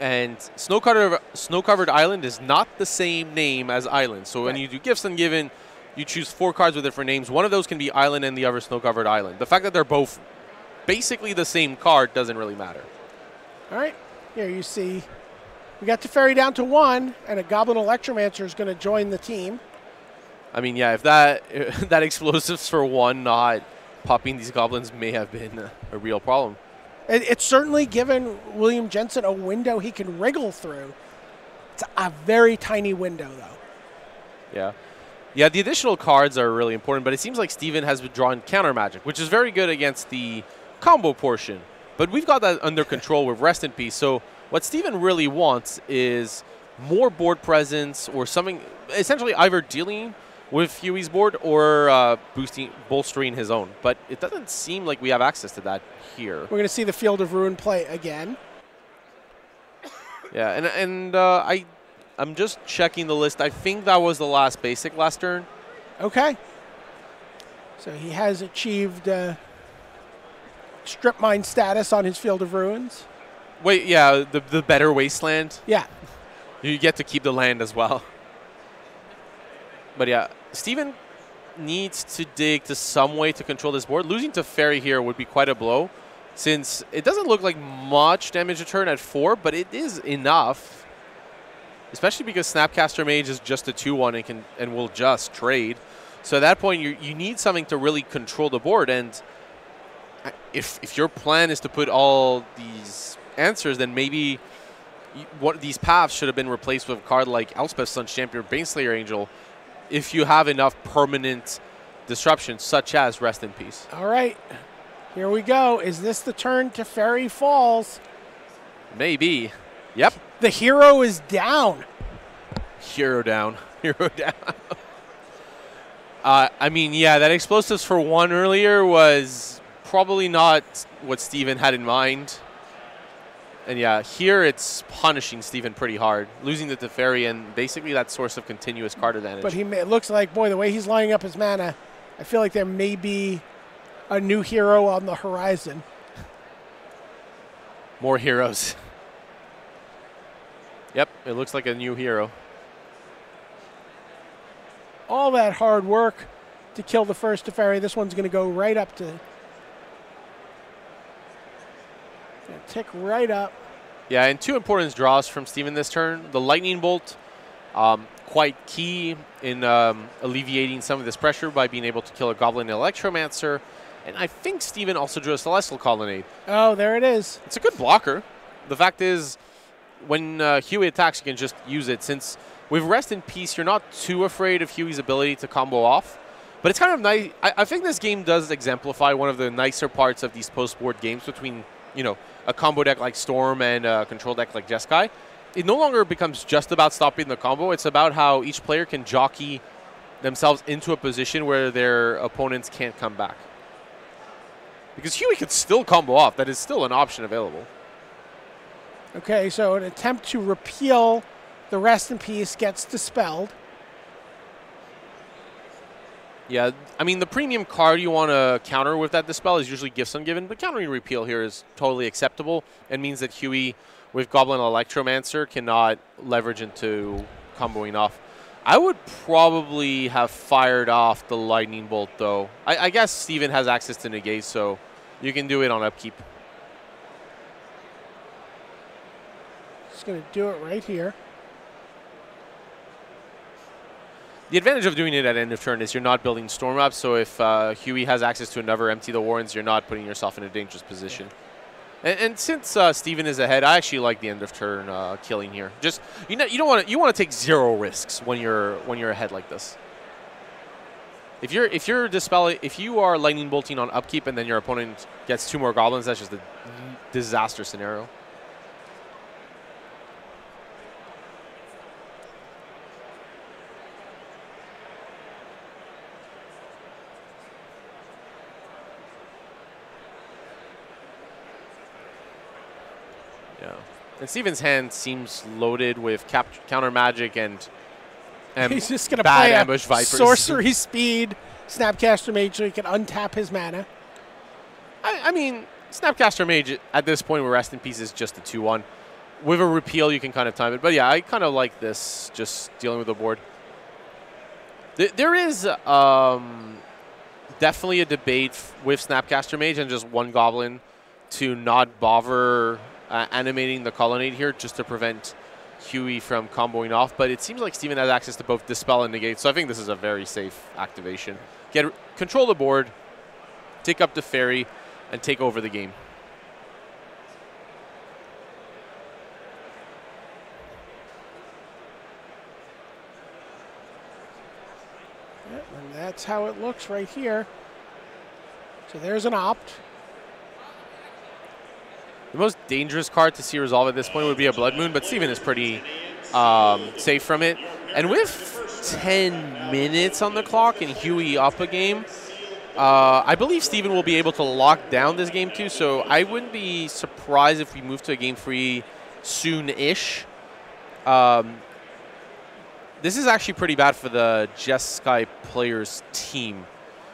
And snow-covered snow-covered island is not the same name as island. So when you do gifts ungiven, you choose four cards with different names. One of those can be island and the other snow-covered island. The fact that they're both basically the same card doesn't really matter. All right. Here you see we got Teferi down to one, and a Goblin Electromancer is going to join the team. I mean, yeah, if that (laughs) that explosives for one not popping these goblins may have been a, real problem. It, it's certainly given William Jensen a window he can wriggle through. It's a very tiny window, though. Yeah. Yeah, the additional cards are really important, but it seems like Steven has withdrawn counter magic, which is very good against the combo portion. But we've got that under control with Rest in Peace. So what Steven really wants is more board presence or something, essentially either dealing with Huey's board or uh, boosting, bolstering his own. But it doesn't seem like we have access to that here. We're going to see the Field of Ruin play again. Yeah, and and uh, I, I'm just checking the list. I think that was the last basic last turn. Okay. So he has achieved uh, strip mine status on his Field of Ruins. Wait, yeah, the the better wasteland. Yeah. You get to keep the land as well. But yeah, Steven needs to dig to some way to control this board. Losing Teferi here would be quite a blow, since it doesn't look like much damage return at four, but it is enough. Especially because Snapcaster Mage is just a 2-1 and can and will just trade. So at that point, you you need something to really control the board. And uh, if if your plan is to put all these answers, then maybe what these paths should have been replaced with a card like Elspeth Sun's Champion or Baneslayer Angel if you have enough permanent disruption, such as Rest in Peace. All right. Here we go. Is this the turn Teferi Falls? Maybe. Yep. The hero is down. Hero down. (laughs) Hero down. uh, I mean, yeah, that explosives for one earlier was probably not what Steven had in mind. And yeah, here it's punishing Steven pretty hard, losing the Teferi and basically that source of continuous card advantage. But he may, it looks like, boy, the way he's lining up his mana, I feel like there may be a new hero on the horizon. More heroes. (laughs) Yep, it looks like a new hero. All that hard work to kill the first Teferi. This one's going to go right up to tick right up. Yeah, and two important draws from Steven this turn. The Lightning Bolt, um, quite key in um, alleviating some of this pressure by being able to kill a Goblin Electromancer. And I think Steven also drew a Celestial Colonnade. Oh, there it is. It's a good blocker. The fact is, when uh, Huey attacks, you can just use it. Since with Rest in Peace, you're not too afraid of Huey's ability to combo off. But it's kind of nice. I, I think this game does exemplify one of the nicer parts of these post-board games between, you know, a combo deck like Storm and a control deck like Jeskai, it no longer becomes just about stopping the combo. It's about how each player can jockey themselves into a position where their opponents can't come back. Because Huey could still combo off. That is still an option available. Okay, so an attempt to repeal the rest in peace gets dispelled. Yeah, I mean, the premium card you want to counter with that Dispel is usually Gifts Ungiven, but countering Repeal here is totally acceptable and means that Huey with Goblin Electromancer cannot leverage into comboing off. I would probably have fired off the Lightning Bolt, though. I, I guess Steven has access to negate, so you can do it on upkeep. Just going to do it right here. The advantage of doing it at end of turn is you're not building storm up, so if uh, Huey has access to another Empty the Warrens, you're not putting yourself in a dangerous position. And, and since uh, Steven is ahead, I actually like the end of turn uh, killing here. Just you know, you don't want you want to take zero risks when you're when you're ahead like this. If you're if you're dispelling if you are lightning bolting on upkeep and then your opponent gets two more goblins, that's just a disaster scenario. And Steven's hand seems loaded with counter magic and, and he's just going to play ambush vipers. sorcery (laughs) speed Snapcaster Mage so he can untap his mana. I, I mean, Snapcaster Mage at this point with Rest in Peace is just a 2-1. With a repeal, you can kind of time it. But yeah, I kind of like this, just dealing with the board. There is um, definitely a debate with Snapcaster Mage and just one Goblin to not bother uh, animating the Colonnade here just to prevent Huey from comboing off. But it seems like Steven has access to both Dispel and Negate, so I think this is a very safe activation. Get Control the board, take up the Fairy, and take over the game. and that's how it looks right here. So there's an opt. The most dangerous card to see resolve at this point would be a Blood Moon, but Steven is pretty um, safe from it. And with 10 minutes on the clock and Huey up a game, uh, I believe Steven will be able to lock down this game too. So I wouldn't be surprised if we move to a game free soon-ish. Um, this is actually pretty bad for the Jeskai players team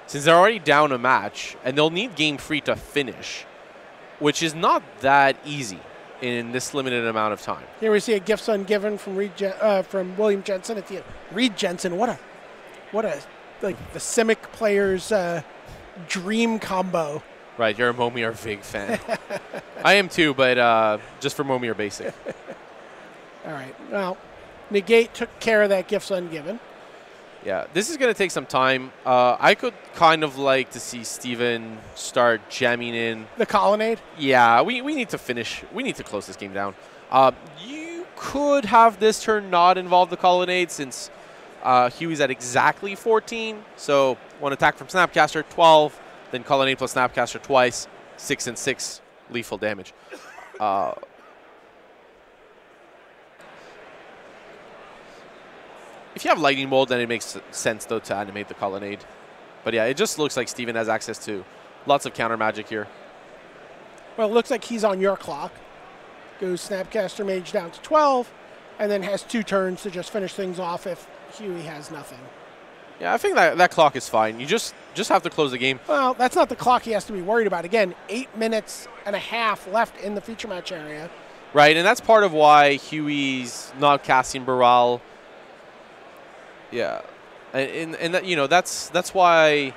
since they're already down a match and they'll need game free to finish, which is not that easy in this limited amount of time. Here we see a gift ungiven from Reed Jen- uh, from William Jensen at the end. Reed Jensen, what a what a like the Simic players uh, dream combo. Right, you're a Momir Vig fan. (laughs) I am too, but uh, just for Momir Basic. (laughs) All right. Well, Negate took care of that gifts ungiven. Yeah, this is going to take some time. Uh, I could kind of like to see Steven start jamming in. The colonnade? Yeah, we, we need to finish. We need to close this game down. Uh, you could have this turn not involve the colonnade since uh, Huey's at exactly 14. So one attack from Snapcaster, 12. Then colonnade plus Snapcaster twice, 6 and 6 lethal damage. If you have lightning bolt, then it makes sense though to animate the colonnade. But yeah, it just looks like Steven has access to lots of counter magic here. Well, it looks like he's on your clock. Goes Snapcaster Mage down to 12, and then has two turns to just finish things off if Huey has nothing. Yeah, I think that that clock is fine. You just just have to close the game. Well, that's not the clock he has to be worried about. Again, eight minutes and a half left in the feature match area. Right, and that's part of why Huey's not casting Baral. Yeah, and, and, and that, you know that's that's why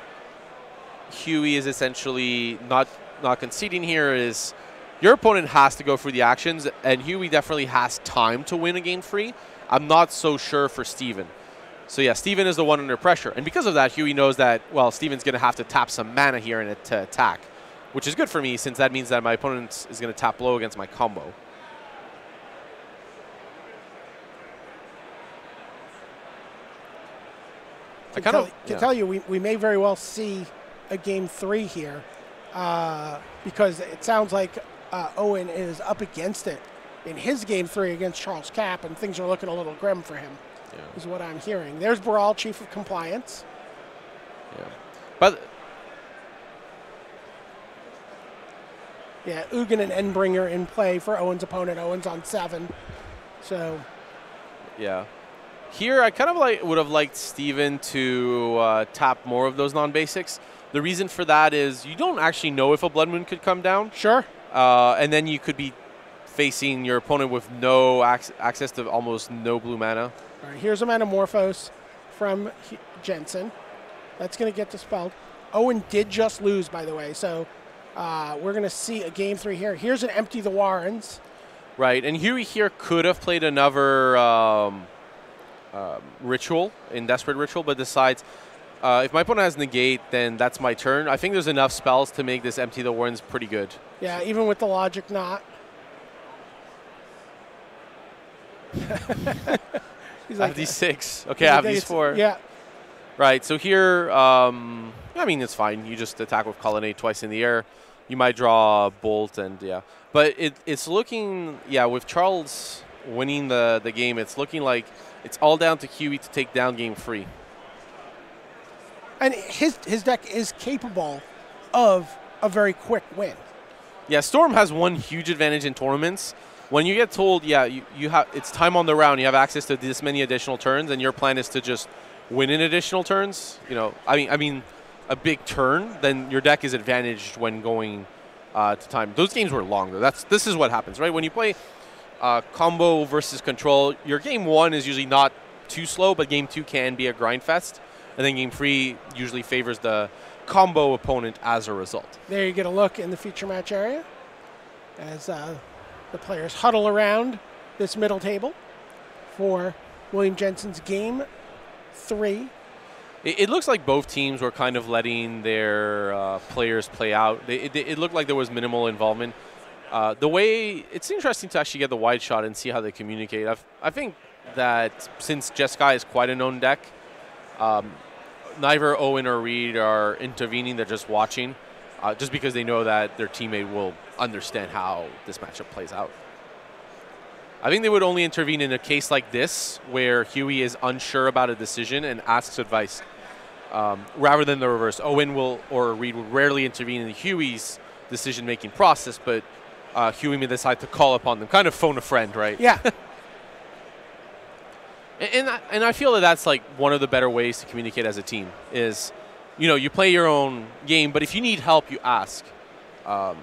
Huey is essentially not not conceding here. Is your opponent has to go through the actions, and Huey definitely has time to win a game free. I'm not so sure for Steven. So yeah, Steven is the one under pressure, and because of that, Huey knows that well, Steven's going to have to tap some mana here in it to attack, which is good for me since that means that my opponent is going to tap low against my combo. I can, tell, of, can yeah. tell you, we, we may very well see a game three here uh, because it sounds like uh, Owen is up against it in his game three against Charles Cap, and things are looking a little grim for him, yeah. is what I'm hearing. There's Baral, Chief of Compliance. Yeah. But. Yeah, Ugin and Endbringer in play for Owen's opponent. Owen's on seven. So. Yeah. Here, I kind of like would have liked Steven to uh, tap more of those non-basics. The reason for that is you don't actually know if a Blood Moon could come down. Sure. Uh, and then you could be facing your opponent with no ac access to almost no blue mana. All right, here's a Manamorphose from Jensen. That's going to get dispelled. Owen did just lose, by the way, so uh, we're going to see a game three here. Here's an Empty the Warrens. Right, and Huey here could have played another um, um, ritual in Desperate Ritual, but decides uh, if my opponent has negate, then that's my turn. I think there's enough spells to make this empty the warrens pretty good. Yeah, even with the logic knot. (laughs) He's like, I have these six. Okay, I have these four. Yeah. Right. So here, um, I mean, it's fine. You just attack with colonnade twice in the air. You might draw a bolt and yeah, but it, it's looking yeah with Charles winning the the game. It's looking like it's all down to Huey to take down game free. And his his deck is capable of a very quick win. Yeah, Storm has one huge advantage in tournaments. When you get told, yeah, you, you have it's time on the round, you have access to this many additional turns, and your plan is to just win in additional turns. You know, I mean, I mean, a big turn, then your deck is advantaged when going uh, to time. Those games were longer. That's this is what happens, right? When you play uh, combo versus control, your game one is usually not too slow, but game two can be a grind fest. And then game three usually favors the combo opponent as a result. There you get a look in the feature match area as uh, the players huddle around this middle table for William Jensen's game three. It, it looks like both teams were kind of letting their uh, players play out. it, it looked like there was minimal involvement. Uh, the way it's interesting to actually get the wide shot and see how they communicate. I've, i think that since Jeskai is quite a known deck, um, neither Owen or Reed are intervening. They're just watching, uh, just because they know that their teammate will understand how this matchup plays out. I think they would only intervene in a case like this where Huey is unsure about a decision and asks advice. Um, rather than the reverse. Owen will or Reed would rarely intervene in Huey's decision making process, but uh, Huey may decide to call upon them, kind of phone a friend, right? Yeah. (laughs) And and I, and I feel that that's like one of the better ways to communicate as a team is, you know, you play your own game, but if you need help, you ask. Um,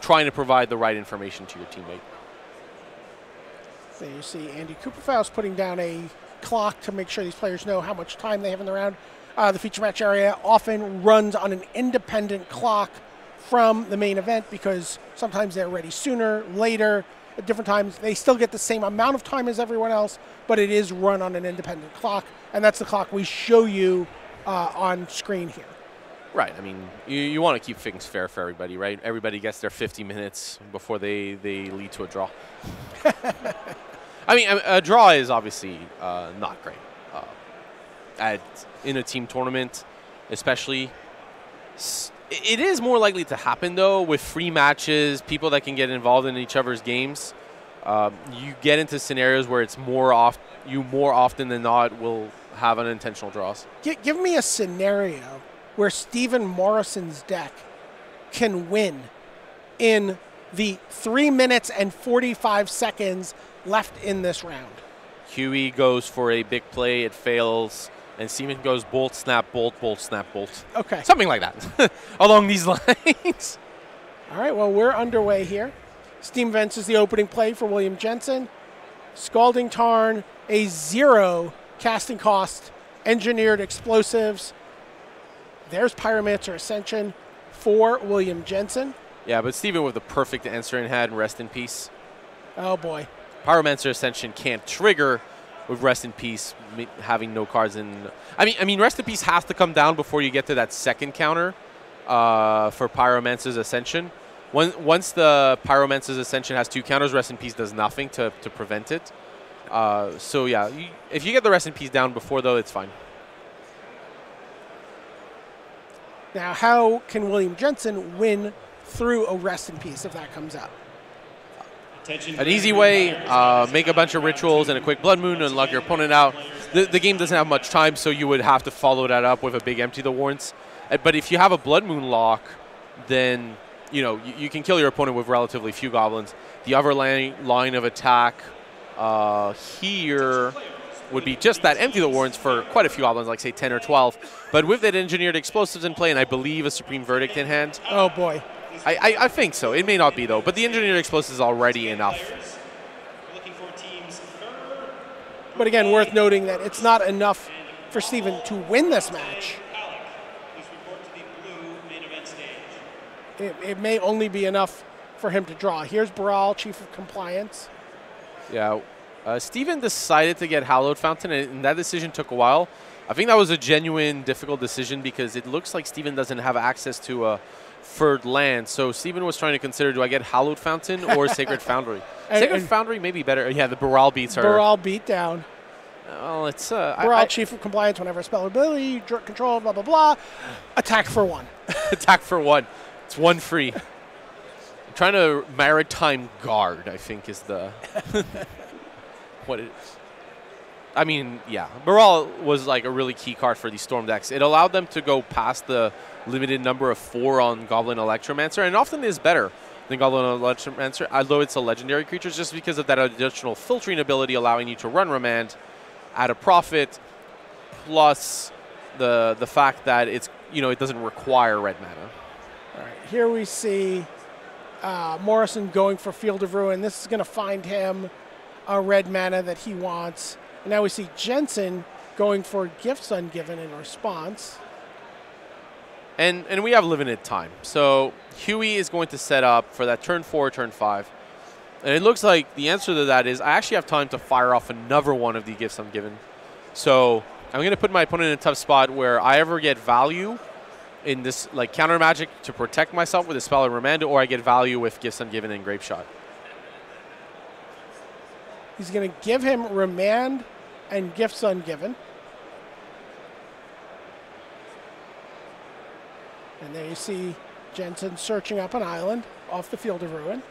trying to provide the right information to your teammate. There you see Andy Cooperfaust putting down a clock to make sure these players know how much time they have in the round. Uh, the feature match area often runs on an independent clock from the main event because sometimes they're ready sooner, later, at different times. They still get the same amount of time as everyone else, but it is run on an independent clock, and that's the clock we show you uh, on screen here. Right. I mean, you, you want to keep things fair for everybody, right? Everybody gets their 50 minutes before they, they lead to a draw. (laughs) I mean, a, a draw is obviously uh, not great. Uh, at, in a team tournament, especially, it is more likely to happen, though, with free matches, people that can get involved in each other's games. Um, you get into scenarios where it's more off, you more often than not will have unintentional draws. Gi- give me a scenario where Stephen Morrison's deck can win in the three minutes and 45 seconds left in this round. Huey goes for a big play, it fails, and Seaman goes bolt, snap, bolt, bolt, snap, bolt. Okay. Something like that, (laughs) along these (laughs) lines. All right, well, we're underway here. Steam Vents is the opening play for William Jensen. Scalding Tarn, a zero casting cost, engineered explosives. There's Pyromancer Ascension for William Jensen. Yeah, but Steven with the perfect answer in hand, rest in peace. Oh boy. Pyromancer Ascension can't trigger with rest in peace, having no cards in. I mean, I mean, rest in peace has to come down before you get to that second counter uh, for Pyromancer's Ascension. Once, once the Pyromancer's Ascension has two counters, rest in peace does nothing to, to prevent it. Uh, so yeah, you, if you get the rest in peace down before though, it's fine. Now, how can William Jensen win through a rest in peace if that comes up? An easy way, uh, make a bunch of rituals and a quick blood moon and lock your opponent out. The, the game doesn't have much time, so you would have to follow that up with a big empty the warrens. Uh, But if you have a blood moon lock, then you know you, you can kill your opponent with relatively few goblins. The other line, line of attack uh, here would be just that empty the warrens for quite a few goblins, like say 10 or 12. But with that engineered explosives in play, and I believe a supreme verdict in hand, Oh boy. I, I, I think so. It may not be though, but the engineered explosives is already enough. But again, worth noting that it's not enough for Steven to win this match. It, it may only be enough for him to draw. Here's Baral, Chief of Compliance. Yeah. Uh, Steven decided to get Hallowed Fountain, and and that decision took a while. I think that was a genuine, difficult decision because it looks like Steven doesn't have access to a third land. So Steven was trying to consider do I get Hallowed Fountain or (laughs) Sacred Foundry? And- Sacred and- Foundry may be better. Yeah, the Baral beats are. Baral beat down. Well, it's. Uh, I- Baral, I- Chief of Compliance, whenever spell ability, dr- control, blah, blah, blah. Attack for one. (laughs) attack for one. It's one free. I'm trying to maritime guard. I think is the (laughs) what it. I mean, yeah, Baral was like a really key card for these storm decks. It allowed them to go past the limited number of four on Goblin Electromancer, and often is better than Goblin Electromancer, although it's a legendary creature, just because of that additional filtering ability, allowing you to run remand at a profit, plus the the fact that it's you know it doesn't require red mana. All right, here we see uh, Morrison going for Field of Ruin. This is going to find him a red mana that he wants. And now we see Jensen going for Gifts Ungiven in response. And and we have limited time. So Huey is going to set up for that turn four, turn five. And it looks like the answer to that is I actually have time to fire off another one of the gifts ungiven. So I'm going to put my opponent in a tough spot where I ever get value in this like counter magic to protect myself with a spell of remand, or I get value with gifts ungiven and grape shot. He's going to give him Remand and Gifts Ungiven. And there you see Jensen searching up an island off the Field of Ruin.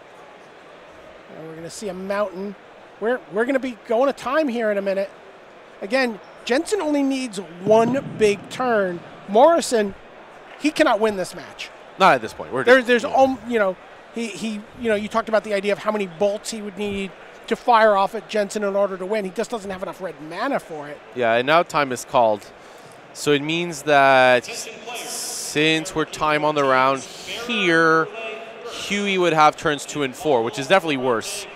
And we're going to see a mountain we're, we're going to be going to time here in a minute. Again, Jensen only needs one big turn. Morrison, he cannot win this match. Not at this point. We're There, there's, um, you know, he, he, you know, you talked about the idea of how many bolts he would need to fire off at Jensen in order to win. He just doesn't have enough red mana for it. Yeah, and now time is called. So it means that since we're time on the round here, Huey would have turns two and four, which is definitely worse.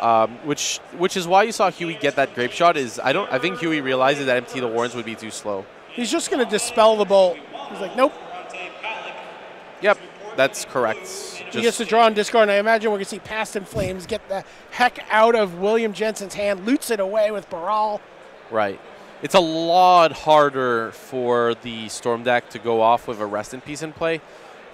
Um, which which is why you saw Huey get that grape shot. Is I don't I think Huey realizes that empty the warrens would be too slow. He's just going to dispel the bolt. He's like, nope. Yep, that's correct. He gets to draw and discard, and I imagine we're going to see Past in Flames get the heck out of William Jensen's hand, loots it away with Baral. Right. It's a lot harder for the Storm deck to go off with a Rest in Peace in play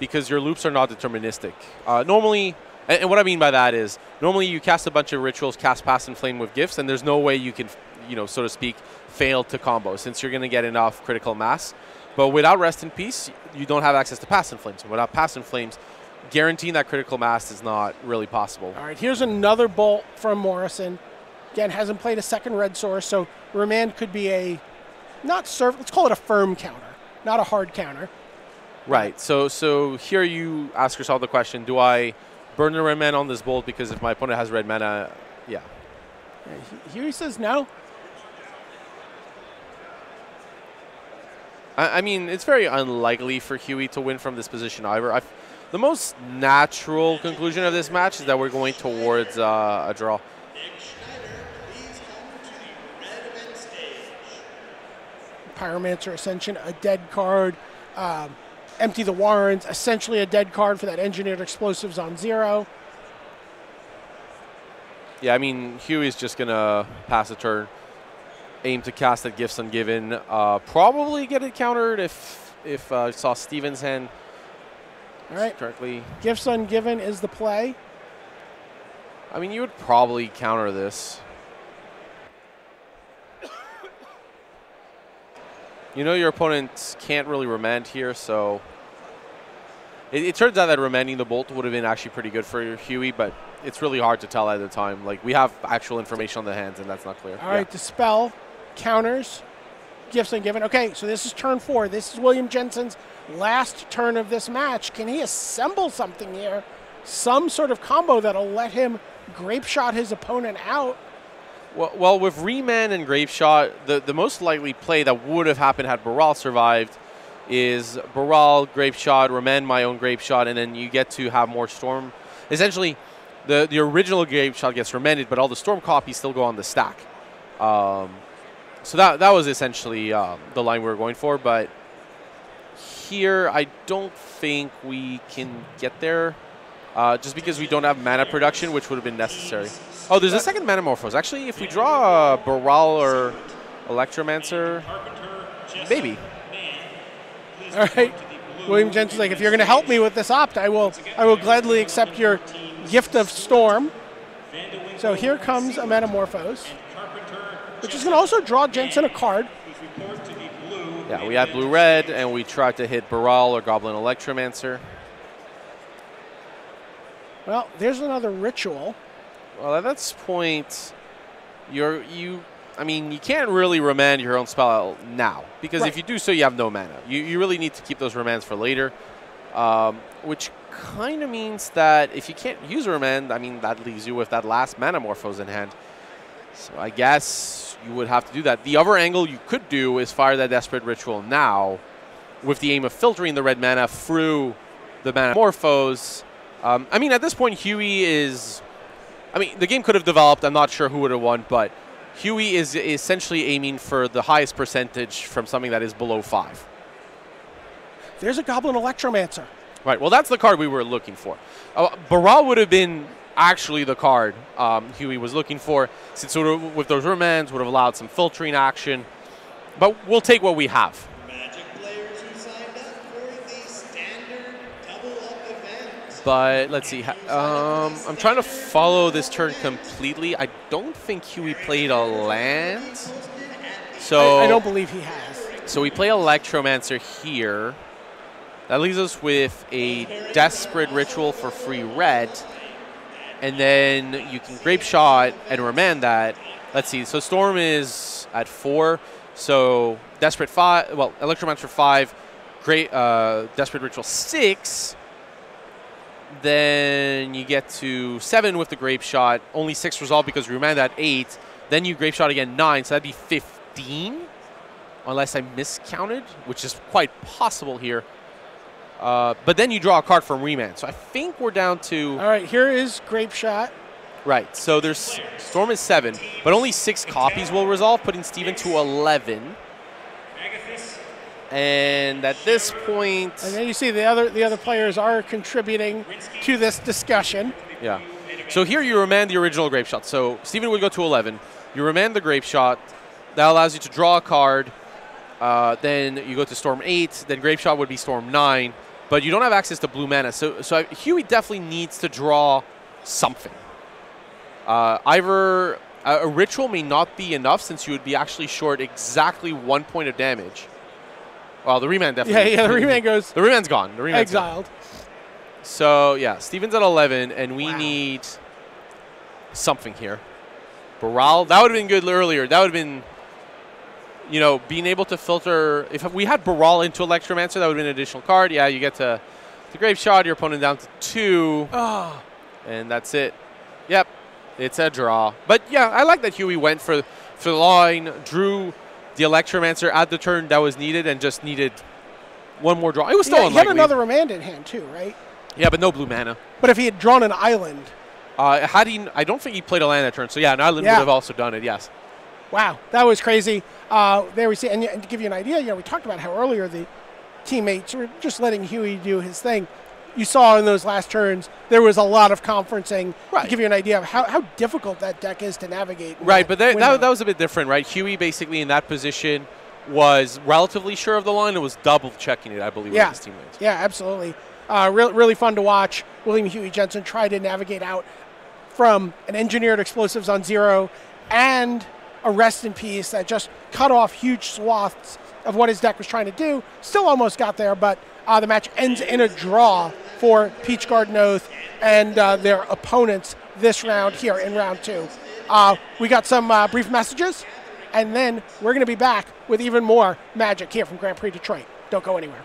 because your loops are not deterministic. Uh, normally, and, and, what I mean by that is normally you cast a bunch of rituals, cast Past in Flame with gifts, and there's no way you can, you know, so to speak, fail to combo since you're going to get enough critical mass. But without Rest in Peace, you don't have access to Past in Flames. And without Past in Flames, guaranteeing that critical mass is not really possible. All right, here's another bolt from Morrison. Again, hasn't played a second red source, so Remand could be a not serve. Let's call it a firm counter, not a hard counter. Right. So so here you ask yourself the question: Do I burn the red mana on this bolt because if my opponent has red mana, yeah. yeah here he says no. I, I mean, it's very unlikely for Huey to win from this position either. I've, the most natural conclusion of this match is that we're going towards uh, a draw. Pyromancer Ascension, a dead card. Um, empty the Warrens, essentially a dead card for that Engineered Explosives on zero. Yeah, I mean, Huey's just going to pass a turn, aim to cast at Gifts Ungiven, uh, probably get it countered if if uh, saw Steven's hand All right. correctly. Gifts Ungiven is the play. I mean, you would probably counter this. (coughs) You know your opponent can't really remand here, so it, it, turns out that remanding the bolt would have been actually pretty good for Huey, but it's really hard to tell at the time. Like we have actual information on the hands, and that's not clear. All yeah. right, dispel counters, gifts Ungiven. Okay, so this is turn four. This is William Jensen's last turn of this match. Can he assemble something here? Some sort of combo that'll let him grape shot his opponent out well, well, with Remand and Grape Shot, the, the most likely play that would have happened had Baral survived is Baral, Grape Shot, Remand my own Grape Shot, and then you get to have more Storm. Essentially, the, the original Grape Shot gets remanded, but all the Storm copies still go on the stack. Um, so that, that was essentially um, the line we were going for, but here I don't think we can get there uh, just because we don't have mana production, which would have been necessary. Oh, there's a second Manamorphose. Actually, if we draw a Baral or Electromancer, maybe. All right. William Jensen's like, if you're going to help me with this opt, I will, I will gladly accept your gift of storm. So here comes a Manamorphose, which is going to also draw Jensen a card. Yeah, we had blue-red, and we tried to hit Baral or Goblin Electromancer. Well, there's another ritual. Well, at this point, you're you. I mean, you can't really remand your own spell now because right. if you do so, you have no mana. You, you really need to keep those remands for later, um, which kind of means that if you can't use a remand, I mean, that leaves you with that last Manamorphose in hand. So I guess you would have to do that. The other angle you could do is fire that Desperate Ritual now with the aim of filtering the red mana through the Manamorphose. Um, I mean, at this point, Huey is I mean, the game could have developed. I'm not sure who would have won, but Huey is essentially aiming for the highest percentage from something that is below five. There's a Goblin Electromancer. Right. Well, that's the card we were looking for. Uh, Baral would have been actually the card um, Huey was looking for, since sort of with those remands would have allowed some filtering action. But we'll take what we have. But let's see. Um, I'm trying to follow this turn completely. I don't think Huey played a land. So I, I don't believe he has. So we play Electromancer here. That leaves us with a Desperate Ritual for free red. And then you can grape shot and remand that. Let's see. So Storm is at four. So Desperate five. Well, Electromancer five. Great. Uh, Desperate Ritual six. Then you get to seven with the grape shot. Only six resolve because you remand that eight. Then you grape shot again nine. So that'd be fifteen, unless I miscounted, which is quite possible here. Uh, but then you draw a card from remand. So I think we're down to All right, here is Grape Shot. right. So there's Storm is seven, but only six copies will resolve, putting Steven to eleven. And at this point, And then you see the other the other players are contributing to this discussion. yeah. So here you remand the original grape shot. So Steven would go to eleven. You remand the grape shot. That allows you to draw a card. Uh, then you go to Storm eight. Then grape shot would be Storm nine. But you don't have access to blue mana. So so Huey definitely needs to draw something. Uh, either a, a ritual may not be enough since you would be actually short exactly one point of damage. Well, the remand definitely. yeah, yeah, the remand goes (laughs) The remand's gone. The remand's gone. exiled. So yeah, Steven's at 11, and we Wow. need something here. Baral, that would have been good earlier. That would have been, you know, being able to filter. If we had Baral into Electromancer, that would be an additional card. Yeah, you get to the Grape Shot, your opponent down to two, Oh, and that's it. Yep, it's a draw. But yeah, I like that Huey went for for the line, drew the Electromancer at the turn that was needed, and just needed one more draw. It was still yeah, he had another remand in hand too, right? yeah, but no blue mana. But if he had drawn an island, Uh, had he, I don't think he played a land that turn. So yeah, an island Yeah. would have also done it. Yes. Wow, that was crazy. Uh, there we see, and, and to give you an idea, you know, we talked about how earlier the teammates were just letting Huey do his thing. You saw in those last turns there was a lot of conferencing to give you an idea of how, how difficult that deck is to navigate. Right, but that, that, that was a bit different, right? Huey basically in that position was relatively sure of the line and was double checking it, I believe, Yeah. with his teammates. Yeah, absolutely. Uh, re- really fun to watch. William Huey Jensen try to navigate out from an engineered explosives on zero and a rest in peace that just cut off huge swaths of what his deck was trying to do. Still almost got there, but uh, the match ends in a draw for Peach Garden Oath and uh, their opponents this round here in round two. Uh, we got some uh, brief messages, and then we're going to be back with even more magic here from Grand Prix Detroit. Don't go anywhere.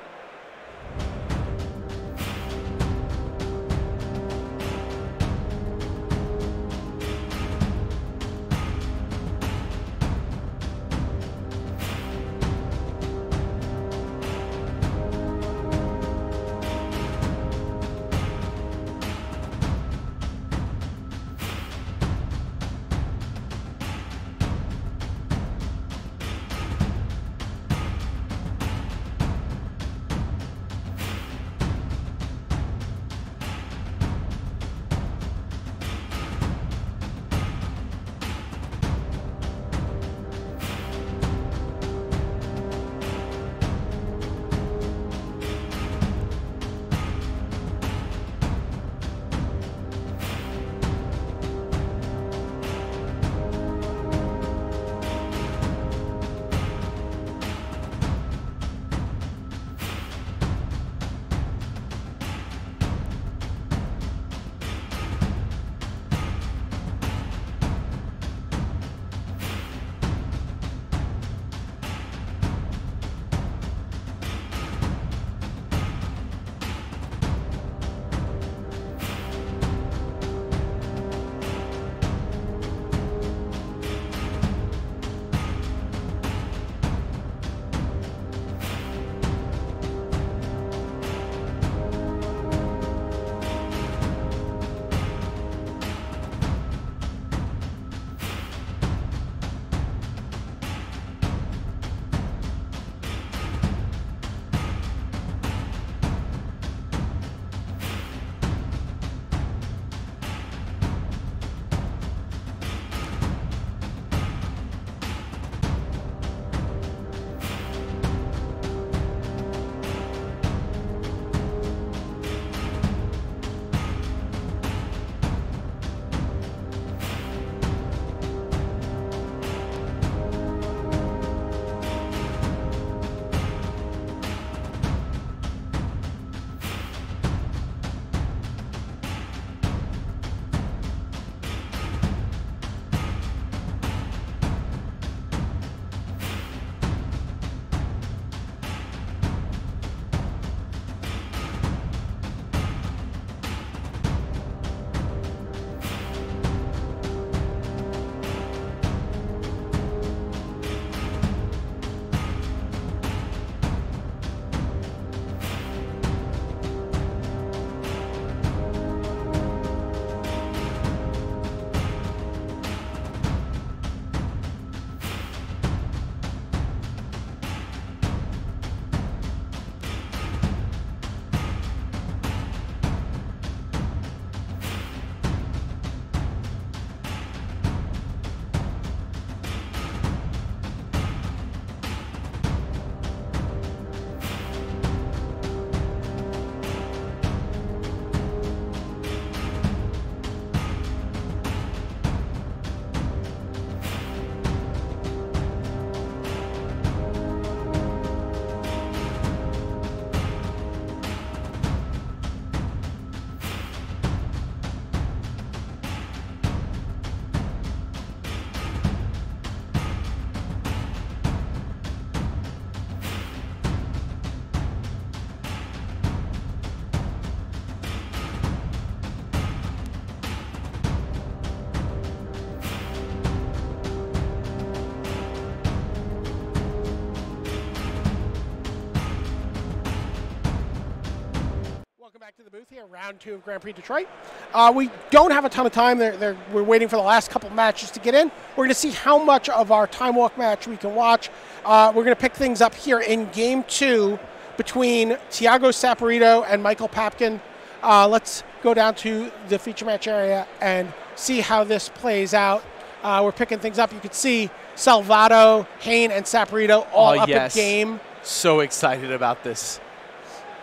Here, round two of Grand Prix Detroit. Uh, we don't have a ton of time. They're, they're, we're waiting for the last couple matches to get in. We're going to see how much of our time walk match we can watch. Uh, we're going to pick things up here in game two between Thiago Saporito and Michael Papkin. Uh, let's go down to the feature match area and see how this plays out. Uh, we're picking things up. You can see Salvato, Hain, and Saporito all Oh, up yes. at game. So excited about this.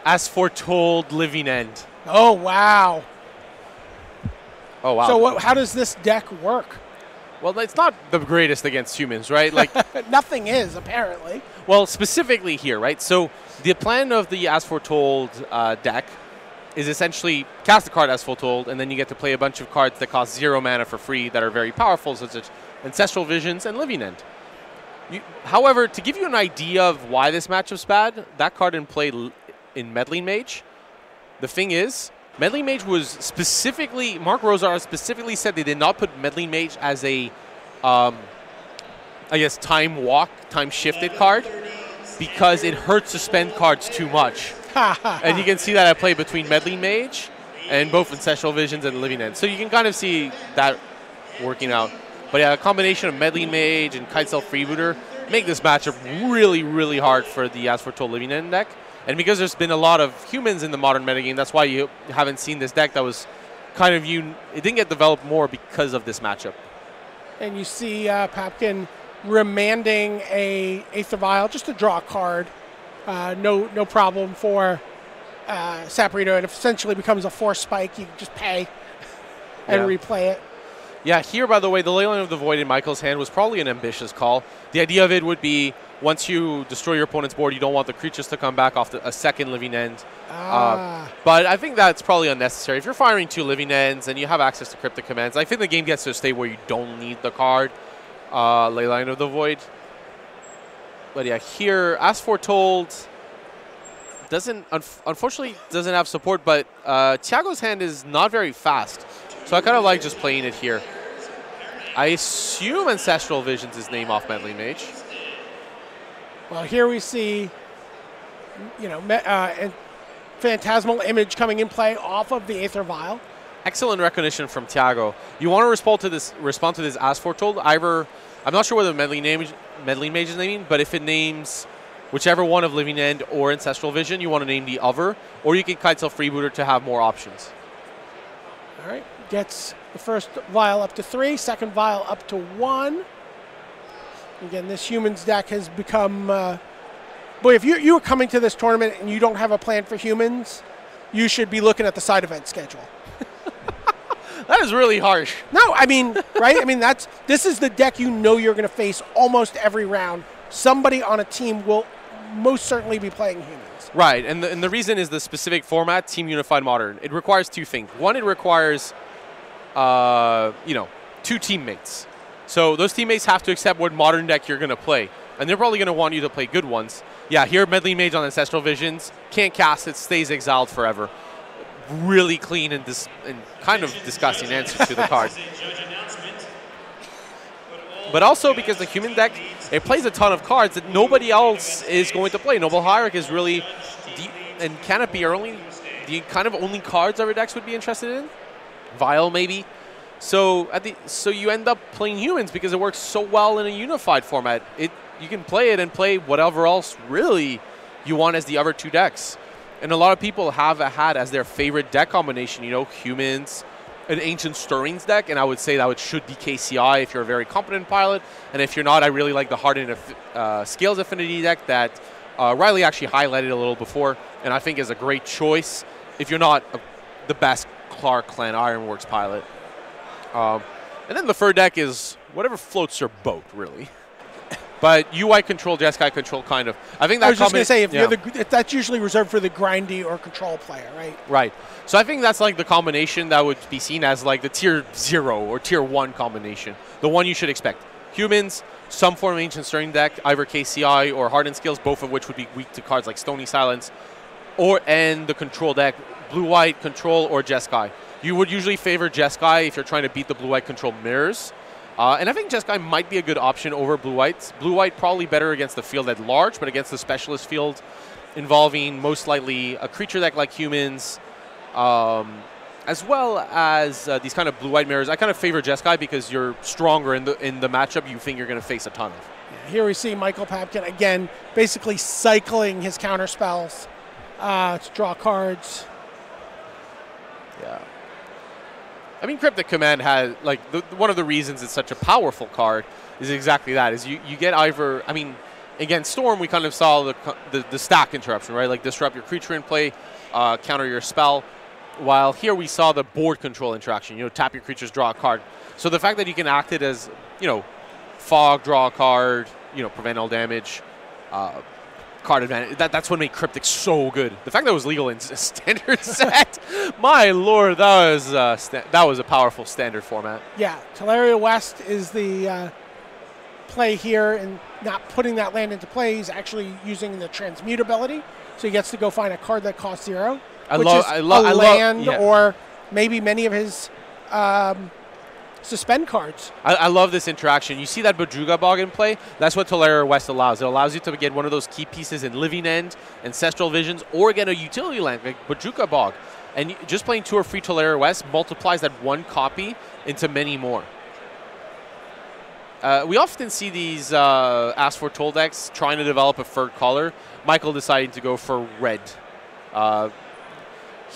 As foretold, living end. Oh, wow. Oh wow. So, what, how does this deck work? well, it's not the greatest against humans, right? Like, (laughs) Nothing is, apparently. well, specifically here, right? So the plan of the as foretold uh, deck is essentially cast a card as foretold, and then you get to play a bunch of cards that cost zero mana for free that are very powerful, such as Ancestral Visions and Living End. You, however, to give you an idea of why this matchup's bad, that card in play in Meddling Mage. The thing is, Meddling Mage was specifically Mark Rosewater specifically said they did not put Meddling Mage as a, um, I guess time walk, time shifted card because it hurts to spend cards too much. (laughs) and you can see that I play between Meddling Mage and both Ancestral Visions and Living End. So you can kind of see that working out. But yeah, a combination of Meddling Mage and Kitesail Freebooter make this matchup really, really hard for the As Foretold Living End deck. And because there's been a lot of humans in the modern metagame, that's why you haven't seen this deck that was kind of you. It didn't get developed more because of this matchup. and you see uh, Papkin remanding a Aether Vial just to draw a card. Uh, no, no problem for uh, Saporito. It essentially becomes a force spike. You just pay and Yeah. replay it. Yeah, here, by the way, the Leyline of the Void in Michael's hand was probably an ambitious call. The idea of it would be once you destroy your opponent's board, you don't want the creatures to come back off the, a second living end. Ah, Uh, but I think that's probably unnecessary. If you're firing two living ends and you have access to cryptic commands, I think the game gets to a state where you don't need the card, uh, Leyline of the Void. But yeah, here, as foretold, doesn't unf- unfortunately doesn't have support. But uh, Thiago's hand is not very fast, so I kind of like just playing it here. I assume Ancestral Visions is name off Meddling Mage. well, here we see, you know, uh, and phantasmal image coming in play off of the Aether Vial. Excellent recognition from Thiago. You want to respond to this? Respond to this as foretold. Either I'm not sure whether meddling name meddling mage is naming, but if it names whichever one of Living End or Ancestral Vision, you want to name the other, or you can kitesail Freebooter to have more options. All right, gets the first vial up to three, second vial up to one. Again, this humans deck has become. Uh, boy, if you you are coming to this tournament and you don't have a plan for humans, you should be looking at the side event schedule. (laughs) That is really harsh. No, I mean, right? I mean, that's this is the deck you know you're going to face almost every round. Somebody on a team will most certainly be playing humans. Right, and the, and the reason is the specific format, Team Unified Modern. It requires two things. One, it requires, uh, you know, two teammates. So those teammates have to accept what modern deck you're going to play, and they're probably going to want you to play good ones. Yeah, here Meddling Mage on Ancestral Visions can't cast it, stays exiled forever. Really clean and dis- and kind of disgusting answer to the (laughs) card. But also because the human deck, it plays a ton of cards that nobody else is going to play. Noble Hierarch is really, and Canopy are only the kind of only cards other decks would be interested in. Vile maybe. So at the so you end up playing humans because it works so well in a unified format. It you can play it and play whatever else really you want as the other two decks. And a lot of people have a had as their favorite deck combination, you know, humans, an ancient stirrings deck, and I would say that would should be KCI if you're a very competent pilot. And if you're not, I really like the hardened uh, scales affinity deck that uh, Riley actually highlighted a little before, and I think is a great choice if you're not a, the best Krark Clan Ironworks pilot. Um, and then the fur deck is whatever floats your boat, really. (laughs) But UI control, Jeskai control, kind of. I think that I was just going to say, if yeah. you're the, if that's usually reserved for the grindy or control player, right? Right. So I think that's like the combination that would be seen as like the tier zero or tier one combination. The one you should expect. Humans, some form of ancient stirring deck, either KCI or hardened scales, both of which would be weak to cards like Stony Silence, or and the control deck, blue white control or Jeskai. You would usually favor Jeskai if you're trying to beat the blue white control mirrors. Uh, and I think Jeskai might be a good option over blue white. Blue white probably better against the field at large, but against the specialist field involving most likely a creature deck like humans, Um, as well as uh, these kind of blue-white mirrors, I kind of favor Jeskai because you're stronger in the in the matchup. You think you're going to face a ton of. Here we see Michael Papkin again, basically cycling his counter spells uh, to draw cards. Yeah. I mean, Cryptic Command has like the, one of the reasons it's such a powerful card is exactly that. Is you, you get either I mean, against Storm we kind of saw the, the, the stack interruption right, like disrupt your creature in play, uh, counter your spell. While here we saw the board control interaction. You know, tap your creatures, draw a card. So the fact that you can act it as you know, fog, draw a card, you know, prevent all damage. Uh, card advantage. That, that's what made Cryptic so good. The fact that it was legal in (laughs) standard set, my lord, that was uh, that was a powerful standard format. Yeah, Tolaria West is the uh, play here, and not putting that land into play. He's actually using the transmutability, so he gets to go find a card that costs zero, I which love, is I love, a I land love, yeah. or maybe many of his um, suspend cards. I, I, love this interaction. You see that Bojuka Bog in play? That's what Tolaria West allows. It allows you to get one of those key pieces in Living End, Ancestral Visions, or get a utility land like Bojuka Bog. And just playing two or three Tolaria West multiplies that one copy into many more. Uh, we often see these uh, As Foretold decks trying to develop a third color. Michael deciding to go for red. Uh,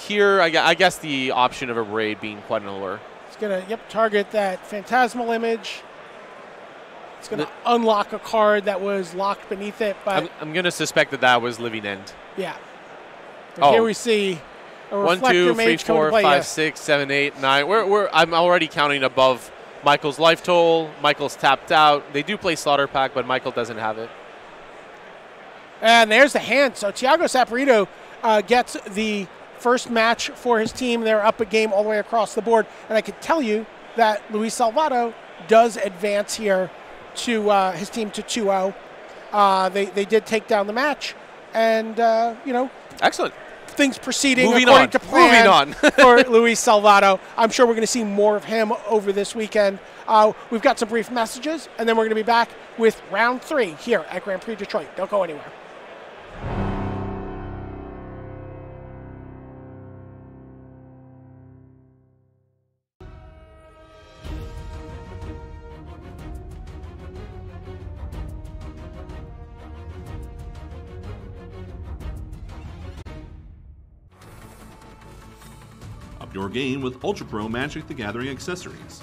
here, I, I guess the option of Abrade being quite an allure going to yep target that phantasmal image. It's going to unlock a card that was locked beneath it. But I'm, I'm going to suspect that that was Living End. Yeah. And oh. Here we see a one, two, three, four, five, yeah. six, seven, eight, nine. We're, we're, I'm already counting above Michael's life toll. Michael's tapped out. They do play Slaughter Pact, but Michael doesn't have it. And there's the hand. So Thiago Saporito uh, gets the first match for his team. They're up a game all the way across the board. And I can tell you that Luis Salvato does advance here to uh, his team to 2 0. Uh, they, they did take down the match. And, uh, you know. Excellent. Things proceeding Moving according on. to (laughs) plan Moving on. (laughs) for Luis Salvato. I'm sure we're going to see more of him over this weekend. Uh, we've got some brief messages, and then we're going to be back with round three here at Grand Prix Detroit. Don't go anywhere. Your game with Ultra Pro Magic the Gathering accessories.